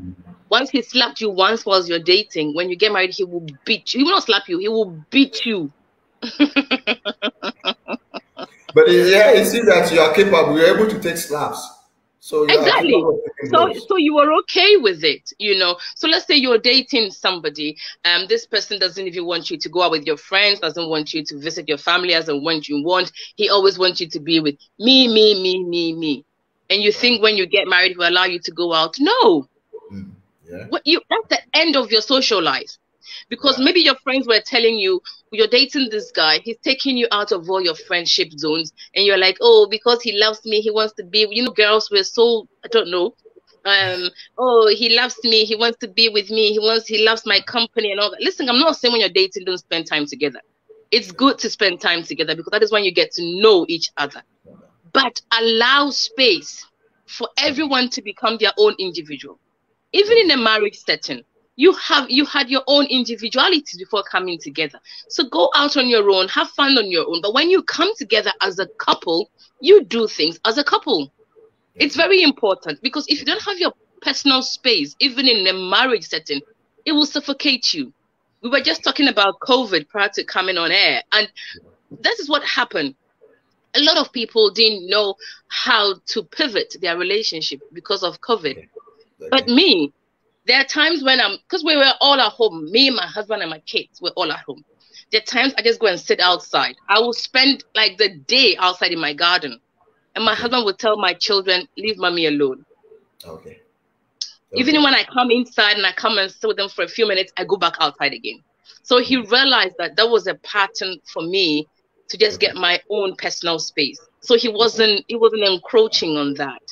Once he slapped you once while you're dating, when you get married, he will beat you. He will not slap you, he will beat you. but yeah, you see that you are capable, you're able to take slaps. So exactly. So so you are okay with it, you know. So let's say you're dating somebody, um, this person doesn't even want you to go out with your friends, doesn't want you to visit your family, doesn't want you want. He always wants you to be with me, me, me, me, me. And you think when you get married, he'll allow you to go out? No. Yeah. What you that's the end of your social life. Because maybe your friends were telling you you're dating this guy, he's taking you out of all your friendship zones, and you're like, oh, because he loves me, he wants to be. You know, girls were so I don't know. Um, oh, he loves me, he wants to be with me, he wants, he loves my company and all that. Listen, I'm not saying when you're dating, don't spend time together. It's good to spend time together because that is when you get to know each other. But allow space for everyone to become their own individual even in a marriage setting you have you had your own individuality before coming together. So go out on your own have fun on your own. But when you come together as a couple you do things as a couple. It's very important because if you don't have your personal space even in a marriage setting it will suffocate you. We were just talking about covid prior to coming on air and this is what happened. A lot of people didn't know how to pivot their relationship because of covid but me, there are times when I'm, because we were all at home, me, my husband, and my kids were all at home. There are times I just go and sit outside. I will spend like the day outside in my garden. And my husband would tell my children, leave mommy alone. Okay. okay. Even when I come inside and I come and sit with them for a few minutes, I go back outside again. So he mm-hmm. realized that that was a pattern for me to just okay. get my own personal space. So he wasn't he wasn't encroaching on that.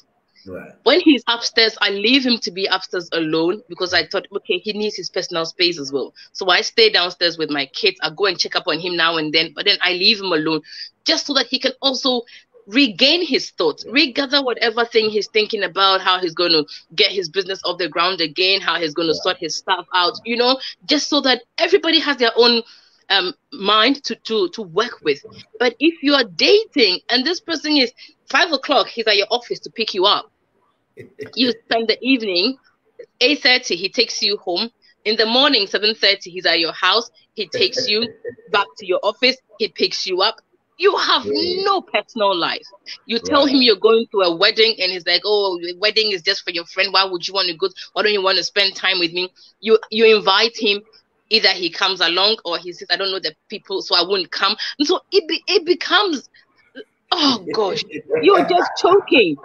Right. When he's upstairs, I leave him to be upstairs alone because I thought, okay, he needs his personal space as well. So I stay downstairs with my kids. I go and check up on him now and then, but then I leave him alone just so that he can also regain his thoughts, regather whatever thing he's thinking about, how he's going to get his business off the ground again, how he's going to yeah. sort his stuff out, you know, just so that everybody has their own um, mind to, to, to work with. But if you are dating and this person is five o'clock, he's at your office to pick you up you spend the evening 8.30 he takes you home. In the morning 7.30 he's at your house. He takes you back to your office. He picks you up. You have no personal life. You tell him you're going to a wedding and he's like oh the wedding is just for your friend. Why would you want to go? Why don't you want to spend time with me? You you invite him. Either he comes along or he says i don't know the people so i won't come. And so it, be, it becomes oh gosh. You're just choking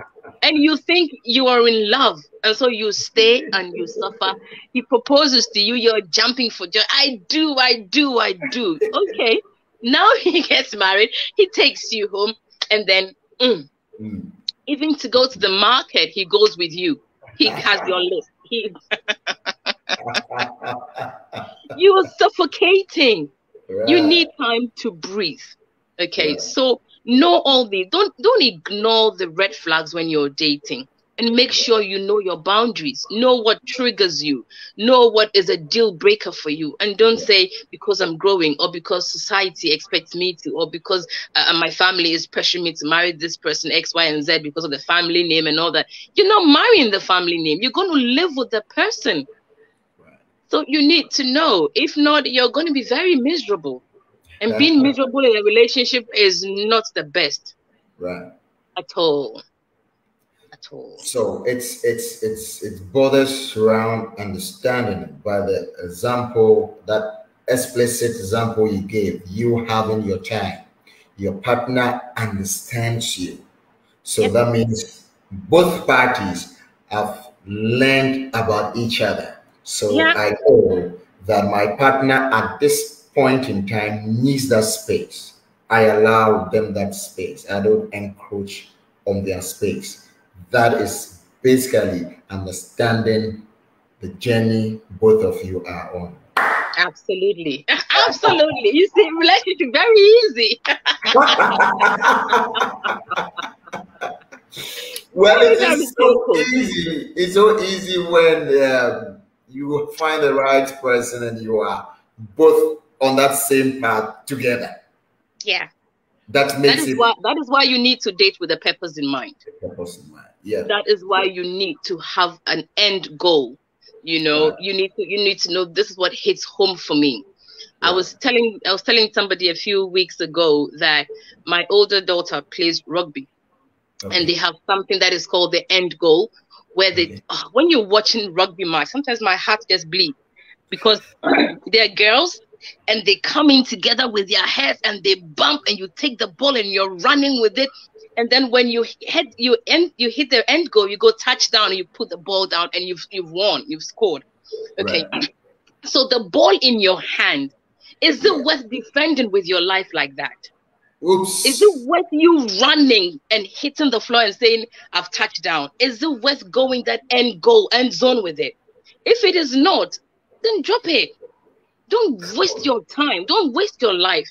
and you think you are in love and so you stay and you suffer. He proposes to you you're jumping for joy. I do i do i do. Okay. Now he gets married he takes you home and then mm, mm. even to go to the market he goes with you. He has your list. He you are suffocating. Right. you need time to breathe. Okay right. so know all these don't don't ignore the red flags when you're dating and make sure you know your boundaries know what triggers you know what is a deal breaker for you. And don't say because i'm growing or because society expects me to or because uh, my family is pressuring me to marry this person x y and z because of the family name and all that. You're not marrying the family name. You're going to live with the person. So you need to know. If not you're going to be very miserable And being miserable in a relationship is not the best. Right. At all. At all. So it's it's it's it borders around understanding by the example that explicit example you gave, you having your time. Your partner understands you. So yep. that means both parties have learned about each other. So yeah. I know that my partner at this point in time needs that space. I allow them that space. I don't encroach on their space. That is basically understanding the journey both of you are on. Absolutely. Absolutely. You see, relationship very easy. well, it is so easy. It's so easy when um, you find the right person and you are both on that same path together. Yeah. That makes that is it. Why, that is why you need to date with a purpose in mind. Purpose in mind. Yeah. That is why you need to have an end goal. You know, you need to you need to know this is what hits home for me. I was telling I was telling somebody a few weeks ago that my older daughter plays rugby, okay. and they have something that is called the end goal, where they okay. oh, when you're watching rugby match, sometimes my heart just bleeds because they're girls and they come in together with their heads and they bump and you take the ball and you're running with it and then when you hit you end you hit the end goal you go touchdown you put the ball down and you've you've won you've scored okay right. so the ball in your hand is it worth defending with your life like that Oops. Is it worth you running and hitting the floor and saying, I've touched down? Is it worth going that end goal, end zone with it? If it is not, then drop it. Don't waste your time. Don't waste your life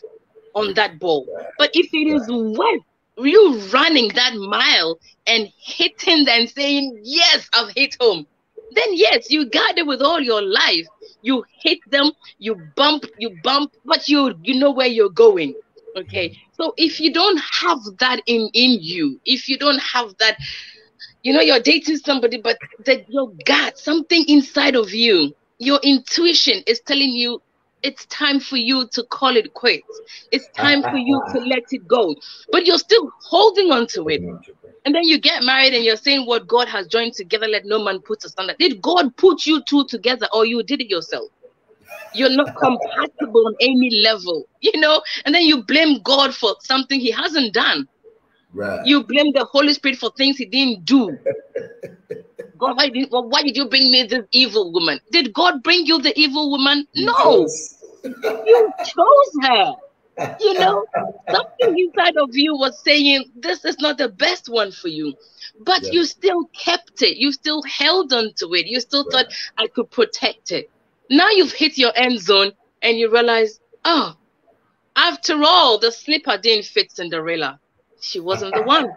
on that ball. But if it is worth you running that mile and hitting and saying, Yes, I've hit home, then yes, you got it with all your life. You hit them, you bump, you bump, but you you know where you're going. Okay. So if you don't have that in in you, if you don't have that, you know, you're dating somebody, but that your gut, something inside of you, your intuition is telling you it's time for you to call it quits. It's time for you to ah. let it go. But you're still holding on to it. And then you get married and you're saying what God has joined together, let no man put asunder. Did God put you two together or you did it yourself? You're not compatible on any level, you know? And then you blame God for something he hasn't done. Right. You blame the Holy Spirit for things he didn't do. God, why did, why did you bring me this evil woman? Did God bring you the evil woman? No. you chose her. You know, something inside of you was saying this is not the best one for you. But you still kept it. You still held on to it. You still right. thought I could protect it. Now you've hit your end zone and you realize, oh, after all, the slipper didn't fit Cinderella. She wasn't the one.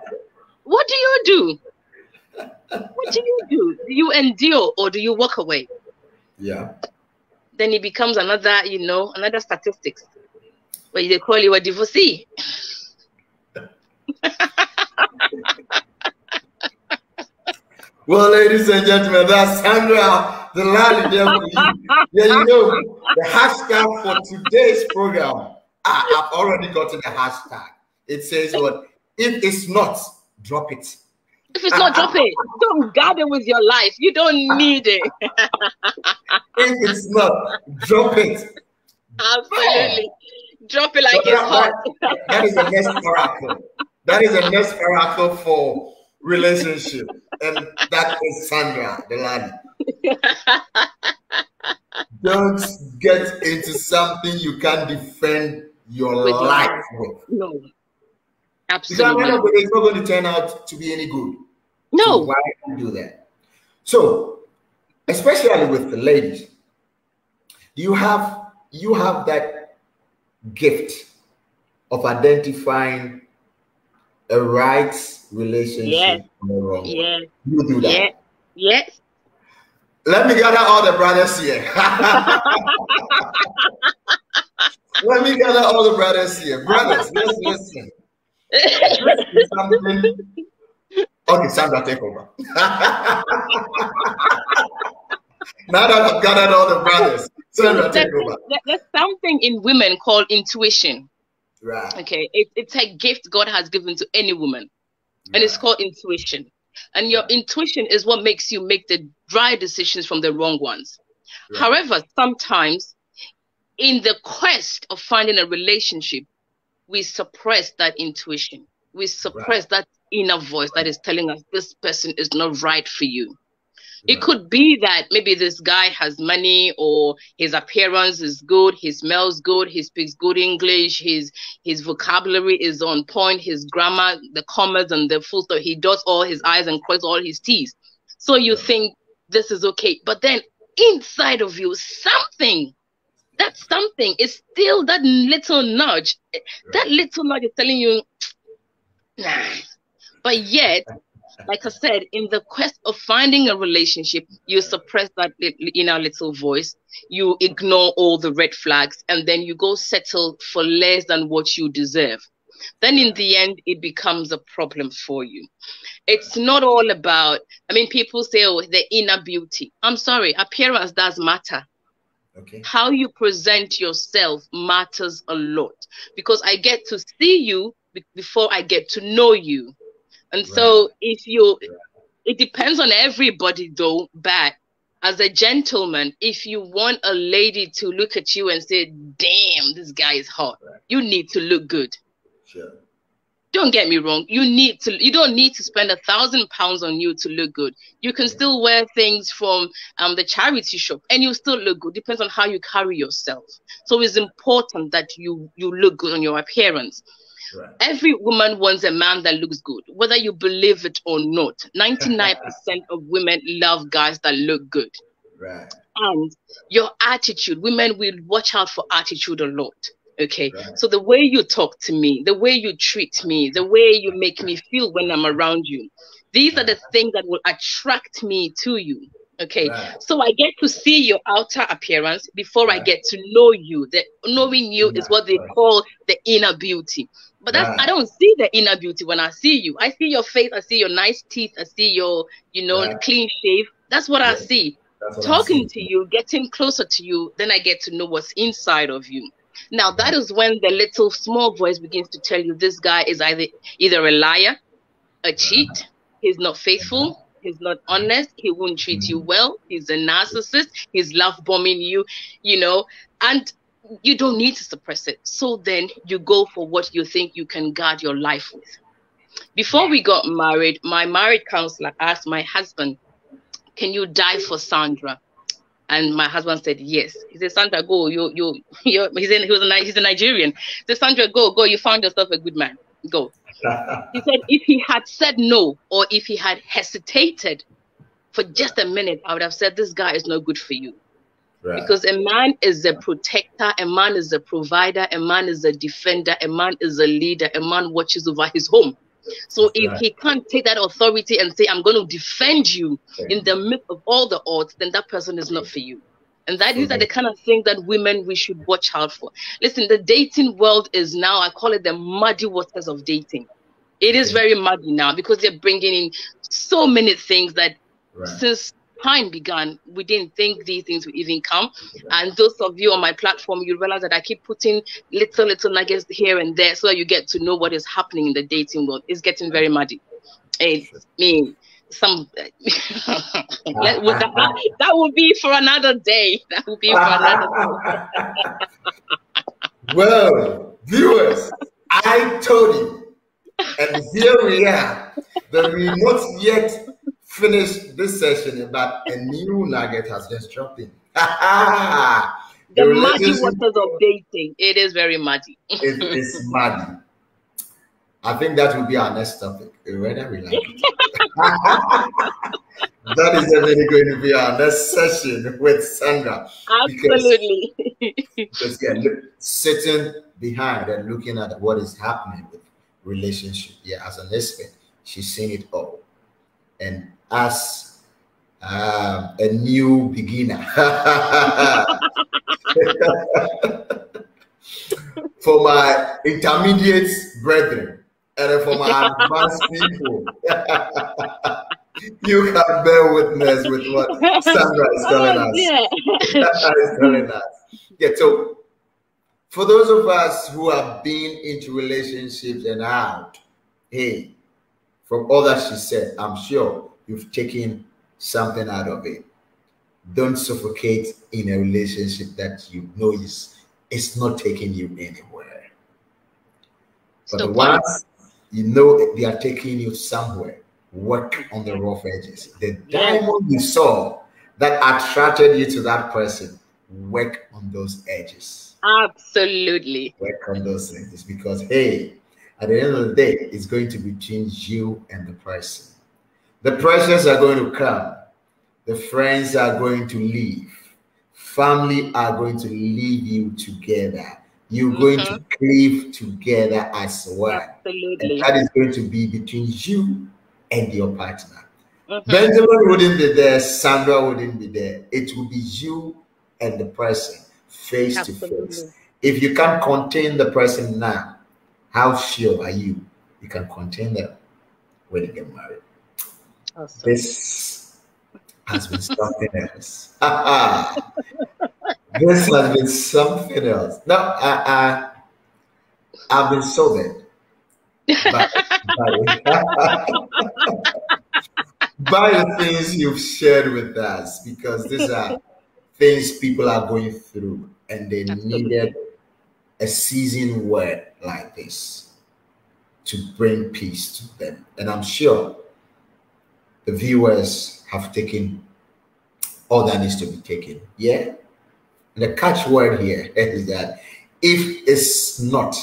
What do you do? what do you do? Do you endure or do you walk away? Yeah. Then it becomes another, you know, another statistics where they call you a divorcee. well, ladies and gentlemen, that's Sandra Delali there you. Yeah, you know, the hashtag for today's program, I, I've already gotten the hashtag. It says what? If it's not, drop it. If it's not, drop it. Ah. Don't garden with your life. You don't ah. need it. if it's not, drop it. Absolutely. Drop it like so it's hot. That, that is a next miracle. That is a next miracle for relationship. And that is Sandra Delali. Don't get into something you can't defend your with life with. No. Absolutely. Because it's not going to turn out to be any good. No. So why do that? So, especially with the ladies, you have you have that gift of identifying a right relationship yes. from a wrong yes. You do that. Yes. yes. Let me gather all the brothers here. Let me gather all the brothers here. Brothers, let's listen. Okay, Sandra, take over. now that I've gathered all the brothers, Sandra, there's, there's something in women called intuition. Right. Okay. It, it's a gift God has given to any woman, right. and it's called intuition. And your intuition is what makes you make the right decisions from the wrong ones. Right. However, sometimes in the quest of finding a relationship, we suppress that intuition. We suppress that inner voice that is telling us this person is not right for you. It could be that maybe this guy has money or his appearance is good, he smells good, he speaks good English, his his vocabulary is on point, his grammar, the commas and the full stop, he does all his I's and crosses all his T's. So you think this is okay. But then inside of you, something, that something is still that little nudge. That little nudge is telling you, nah. But yet like I said, in the quest of finding a relationship, you suppress that inner little voice, you ignore all the red flags, and then you go settle for less than what you deserve. Then in the end, it becomes a problem for you. It's not all about, I mean, people say, oh, the inner beauty. I'm sorry, appearance does matter. Okay. How you present yourself matters a lot because I get to see you before I get to know you. And right. so if you, it depends on everybody though, but as a gentleman, if you want a lady to look at you and say, damn, this guy is hot, right. you need to look good. Sure. Don't get me wrong. You need to. You don't need to spend a thousand pounds on you to look good. You can still wear things from um, the charity shop, and you still look good. Depends on how you carry yourself. So it's important that you you look good on your appearance. Right. Every woman wants a man that looks good, whether you believe it or not. 99% of women love guys that look good. Right. And your attitude, women will watch out for attitude a lot. Okay. Right. So the way you talk to me, the way you treat me, the way you make me feel when I'm around you, these are the things that will attract me to you. Okay. Right. So I get to see your outer appearance before right. I get to know you. The knowing you is what they call the inner beauty. But that's. I don't see the inner beauty when I see you. I see your face, I see your nice teeth, I see your, you know, clean shave. That's what. I see. Talking to you, getting closer to you, then I get to know what's inside of you. Now that is when the little small voice begins to tell you this guy is either either a liar, a cheat, he's not faithful, he's not honest, he won't treat you well, he's a narcissist, he's love bombing you, you know, and you don't need to suppress it. So then you go for what you think you can guard your life with. Before we got married, my married counselor asked my husband, Can you die for Sandra? And my husband said yes. He said, Sandra, go. You, you, you. He's in, he was a, he's a Nigerian. He said, Sandra, go, go. You found yourself a good man. Go. he said, if he had said no, or if he had hesitated for just a minute, I would have said, this guy is no good for you. Right. Because a man is a protector, a man is a provider, a man is a defender, a man is a leader, a man watches over his home. So if right. he can't take that authority and say, I'm going to defend you in the midst of all the odds, then that person is not for you. And that is that these are the kind of things that women we should watch out for. Listen, the dating world is now, I call it the muddy waters of dating. It is very muddy now because they're bringing in so many things that right. since time began, we didn't think these things would even come. And those of you on my platform, you realize that I keep putting little, little nuggets here and there so you get to know what is happening in the dating world. It's getting very muddy. It's me. Some that, that, be for another day. That will be for another day. well, viewers, I told you, and here we are. The remote yet finished this session, but a new nugget has just dropped in. the, the muddy waters of dating. It is very muddy. it is muddy. I think that will be our next topic, whether we like it. that is definitely going to be our next session with Sandra. Absolutely. Because, because yeah, look, sitting behind and looking at what is happening with relationship. Yeah, as an expert, she's seen it all. And as uh, a new beginner. for my intermediate brethren and for my advanced people. you can bear witness with what Sandra is telling oh, us. Yeah. is telling us. Yeah, so for those of us who have been into relationships and out, hey, from all that she said, I'm sure you've taken something out of it. Don't suffocate in a relationship that you know is it's not taking you anywhere. But the ones you know they are taking you somewhere, work on the rough edges. The diamond you saw that attracted you to that person, work on those edges. Absolutely. Work on those edges because hey, at the end of the day, it's going to be between you and the person. The pressures are going to come. The friends are going to leave. Family are going to leave you together. You're mm-hmm. going to mm-hmm. cleave together as one. Absolutely. And that is going to be between you and your partner. Mm-hmm. Benjamin wouldn't be there, Sandra wouldn't be there. It will be you and the person face Absolutely. to face. If you can't contain the person now, how sure are you you can contain them when you get married? Awesome. This has been something else. this has been something else. No, I, I, I've been sobered by, by, by the things you've shared with us because these are things people are going through and they Absolutely. needed a seasoned word like this to bring peace to them. And I'm sure the viewers have taken all that needs to be taken. Yeah. And the catch word here is that if it's not,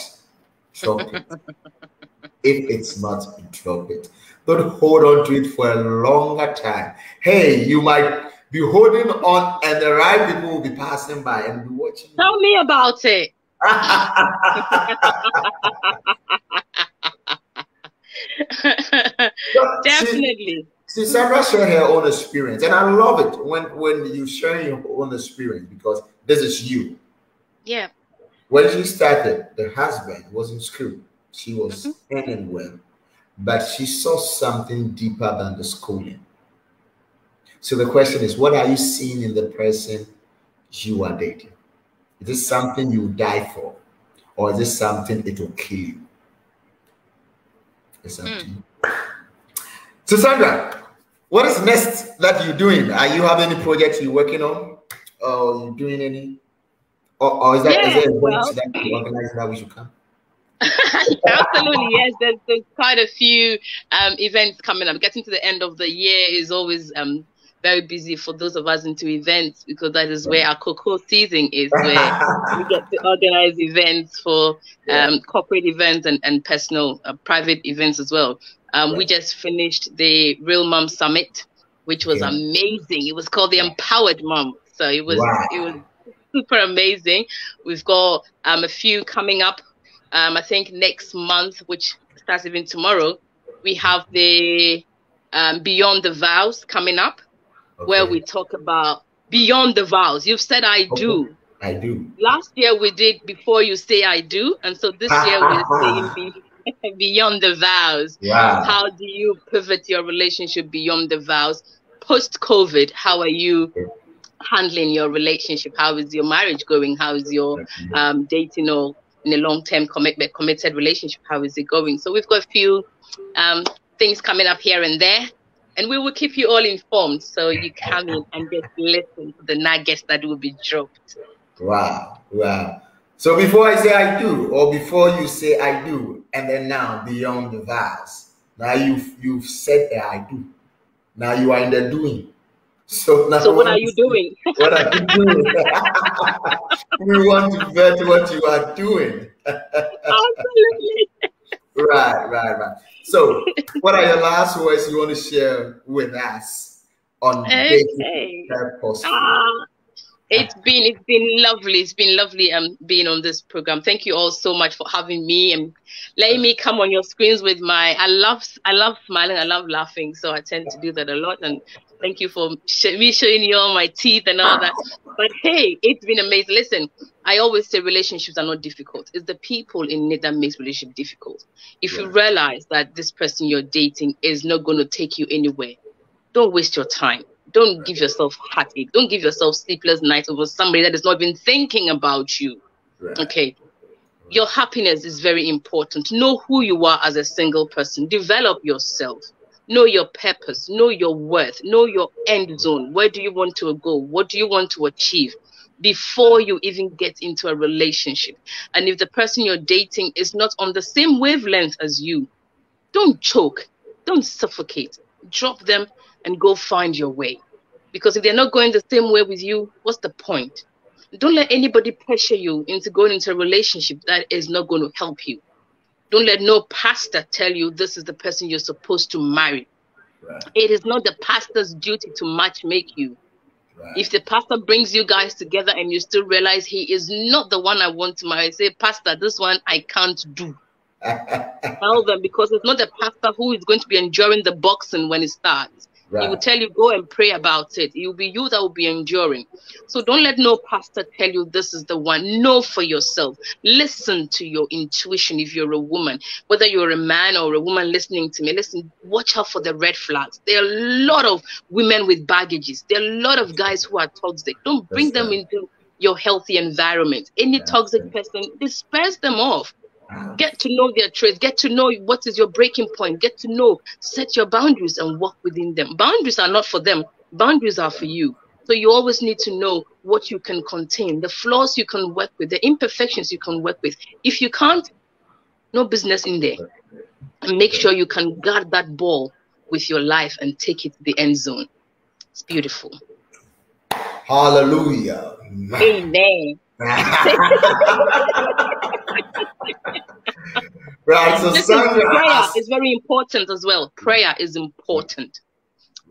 drop it. if it's not, drop it. Don't hold on to it for a longer time. Hey, you might be holding on, and the right people will be passing by and be watching. Tell me about it. Definitely. See, Sandra shared her own experience, and I love it when when you share your own experience because this is you. Yeah. When she started, the husband was in school. She was mm-hmm. earning well, but she saw something deeper than the schooling. So the question is, what are you seeing in the person you are dating? Is this something you die for, or is this something it will kill you? It's up mm. to hmm. you. So Sandra, what is next that you're doing? Are you have any projects you're working on? Or you doing any? Or, or is that yeah, is there a well, that you organize that we should come? Absolutely, yes. There's, there's quite a few um, events coming up. Getting to the end of the year is always um, very busy for those of us into events because that is where our cocoa season is, where we get to organize events for um, corporate events and, and personal, uh, private events as well. Um, We just finished the Real Mom Summit, which was yeah. amazing. It was called the Empowered Mom, so it was wow. it was super amazing. We've got um, a few coming up. Um, I think next month, which starts even tomorrow, we have the um, Beyond the Vows coming up okay. where we talk about beyond the vows. You've said I okay. do. I do. Last year we did before you say I do, and so this year we're saying be, beyond the vows. Wow. How do you pivot your relationship beyond the vows? Post COVID, how are you handling your relationship? How is your marriage going? How is your um, dating or in a long term commitment committed relationship? How is it going? So we've got a few um, things coming up here and there and we will keep you all informed so you come in and just listen to the nuggets that will be dropped. Wow, wow. So before I say I do, or before you say I do, and then now beyond the vows, now you've you've said that I do. Now you are in the doing. So now so what are you doing? What are you doing? we want to vet what you are doing. Absolutely. right, right, right. So, what are your last words you want to share with us on okay. dating uh, it's been it's been lovely. It's been lovely um being on this program. Thank you all so much for having me and letting me come on your screens with my I love I love smiling, I love laughing, so I tend to do that a lot. And thank you for sh- me showing you all my teeth and all that. But hey, it's been amazing. Listen, I always say relationships are not difficult. It's the people in it that makes relationship difficult. If yeah. you realize that this person you're dating is not going to take you anywhere, don't waste your time. Don't give yourself heartache. Don't give yourself sleepless nights over somebody that is not even thinking about you. Right. Okay. Your happiness is very important. Know who you are as a single person. Develop yourself. Know your purpose. Know your worth. Know your end zone. Where do you want to go? What do you want to achieve? before you even get into a relationship. And if the person you're dating is not on the same wavelength as you, don't choke, don't suffocate. Drop them and go find your way. Because if they're not going the same way with you, what's the point? Don't let anybody pressure you into going into a relationship that is not going to help you. Don't let no pastor tell you this is the person you're supposed to marry. Right. It is not the pastor's duty to match make you. Right. If the pastor brings you guys together and you still realize he is not the one I want to marry, say, Pastor, this one I can't do. Tell them because it's not the pastor who is going to be enjoying the boxing when it starts. Right. He will tell you, go and pray about it. It will be you that will be enduring. So don't let no pastor tell you this is the one. Know for yourself. Listen to your intuition if you're a woman. Whether you're a man or a woman listening to me, listen, watch out for the red flags. There are a lot of women with baggages. There are a lot of guys who are toxic. Don't bring That's them into your healthy environment. Any toxic person, disperse them off. Get to know their traits. Get to know what is your breaking point. Get to know, set your boundaries and work within them. Boundaries are not for them, boundaries are for you. So you always need to know what you can contain, the flaws you can work with, the imperfections you can work with. If you can't, no business in there. And make sure you can guard that ball with your life and take it to the end zone. It's beautiful. Hallelujah. Amen. right. So Sandra prayer is very important as well. Prayer is important.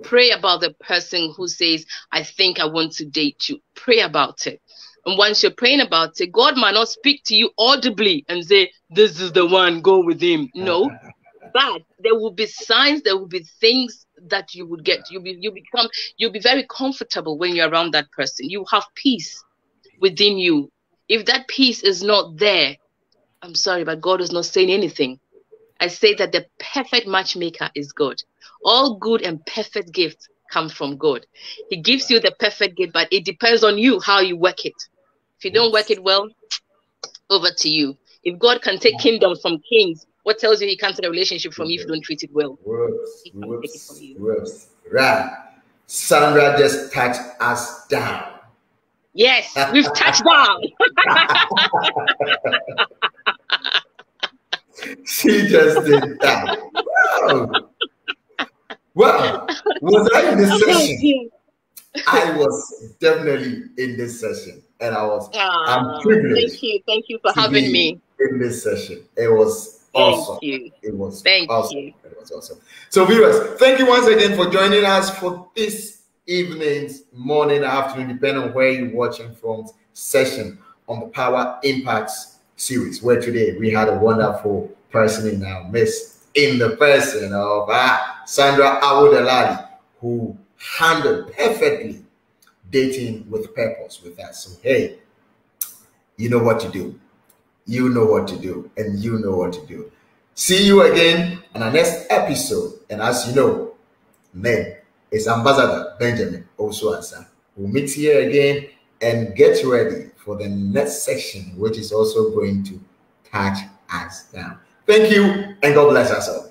Pray about the person who says, I think I want to date you. Pray about it. And once you're praying about it, God might not speak to you audibly and say, This is the one, go with him. No. But there will be signs, there will be things that you would get. You'll be you become you'll be very comfortable when you're around that person. You have peace within you. If that peace is not there, I'm sorry, but God is not saying anything. I say that the perfect matchmaker is God. All good and perfect gifts come from God. He gives you the perfect gift, but it depends on you how you work it. If you don't work it well, over to you. If God can take kingdoms from kings, what tells you he can't take a relationship from you if you don't treat it well? Worse. Right. Sandra just touched us down. Yes, we've touched down. she just did that. Wow. Well, was I in this session? I was definitely in this session, and I was. Ah, I'm privileged. Thank you, thank you for having me in this session. It was awesome. Thank you. It was thank awesome. You. It was awesome. So, viewers, thank you once again for joining us for this evening's, morning, afternoon, depending on where you're watching from session on the Power Impacts series, where today we had a wonderful person in our midst, in the person of ah, Sandra Awo Delali, who handled perfectly dating with purpose with us. So, hey, you know what to do. You know what to do, and you know what to do. See you again on our next episode. And as you know, men is Ambassador Benjamin Owusu-Ansah. We'll meet here again and get ready for the next section, which is also going to touch us down. Thank you, and God bless us all.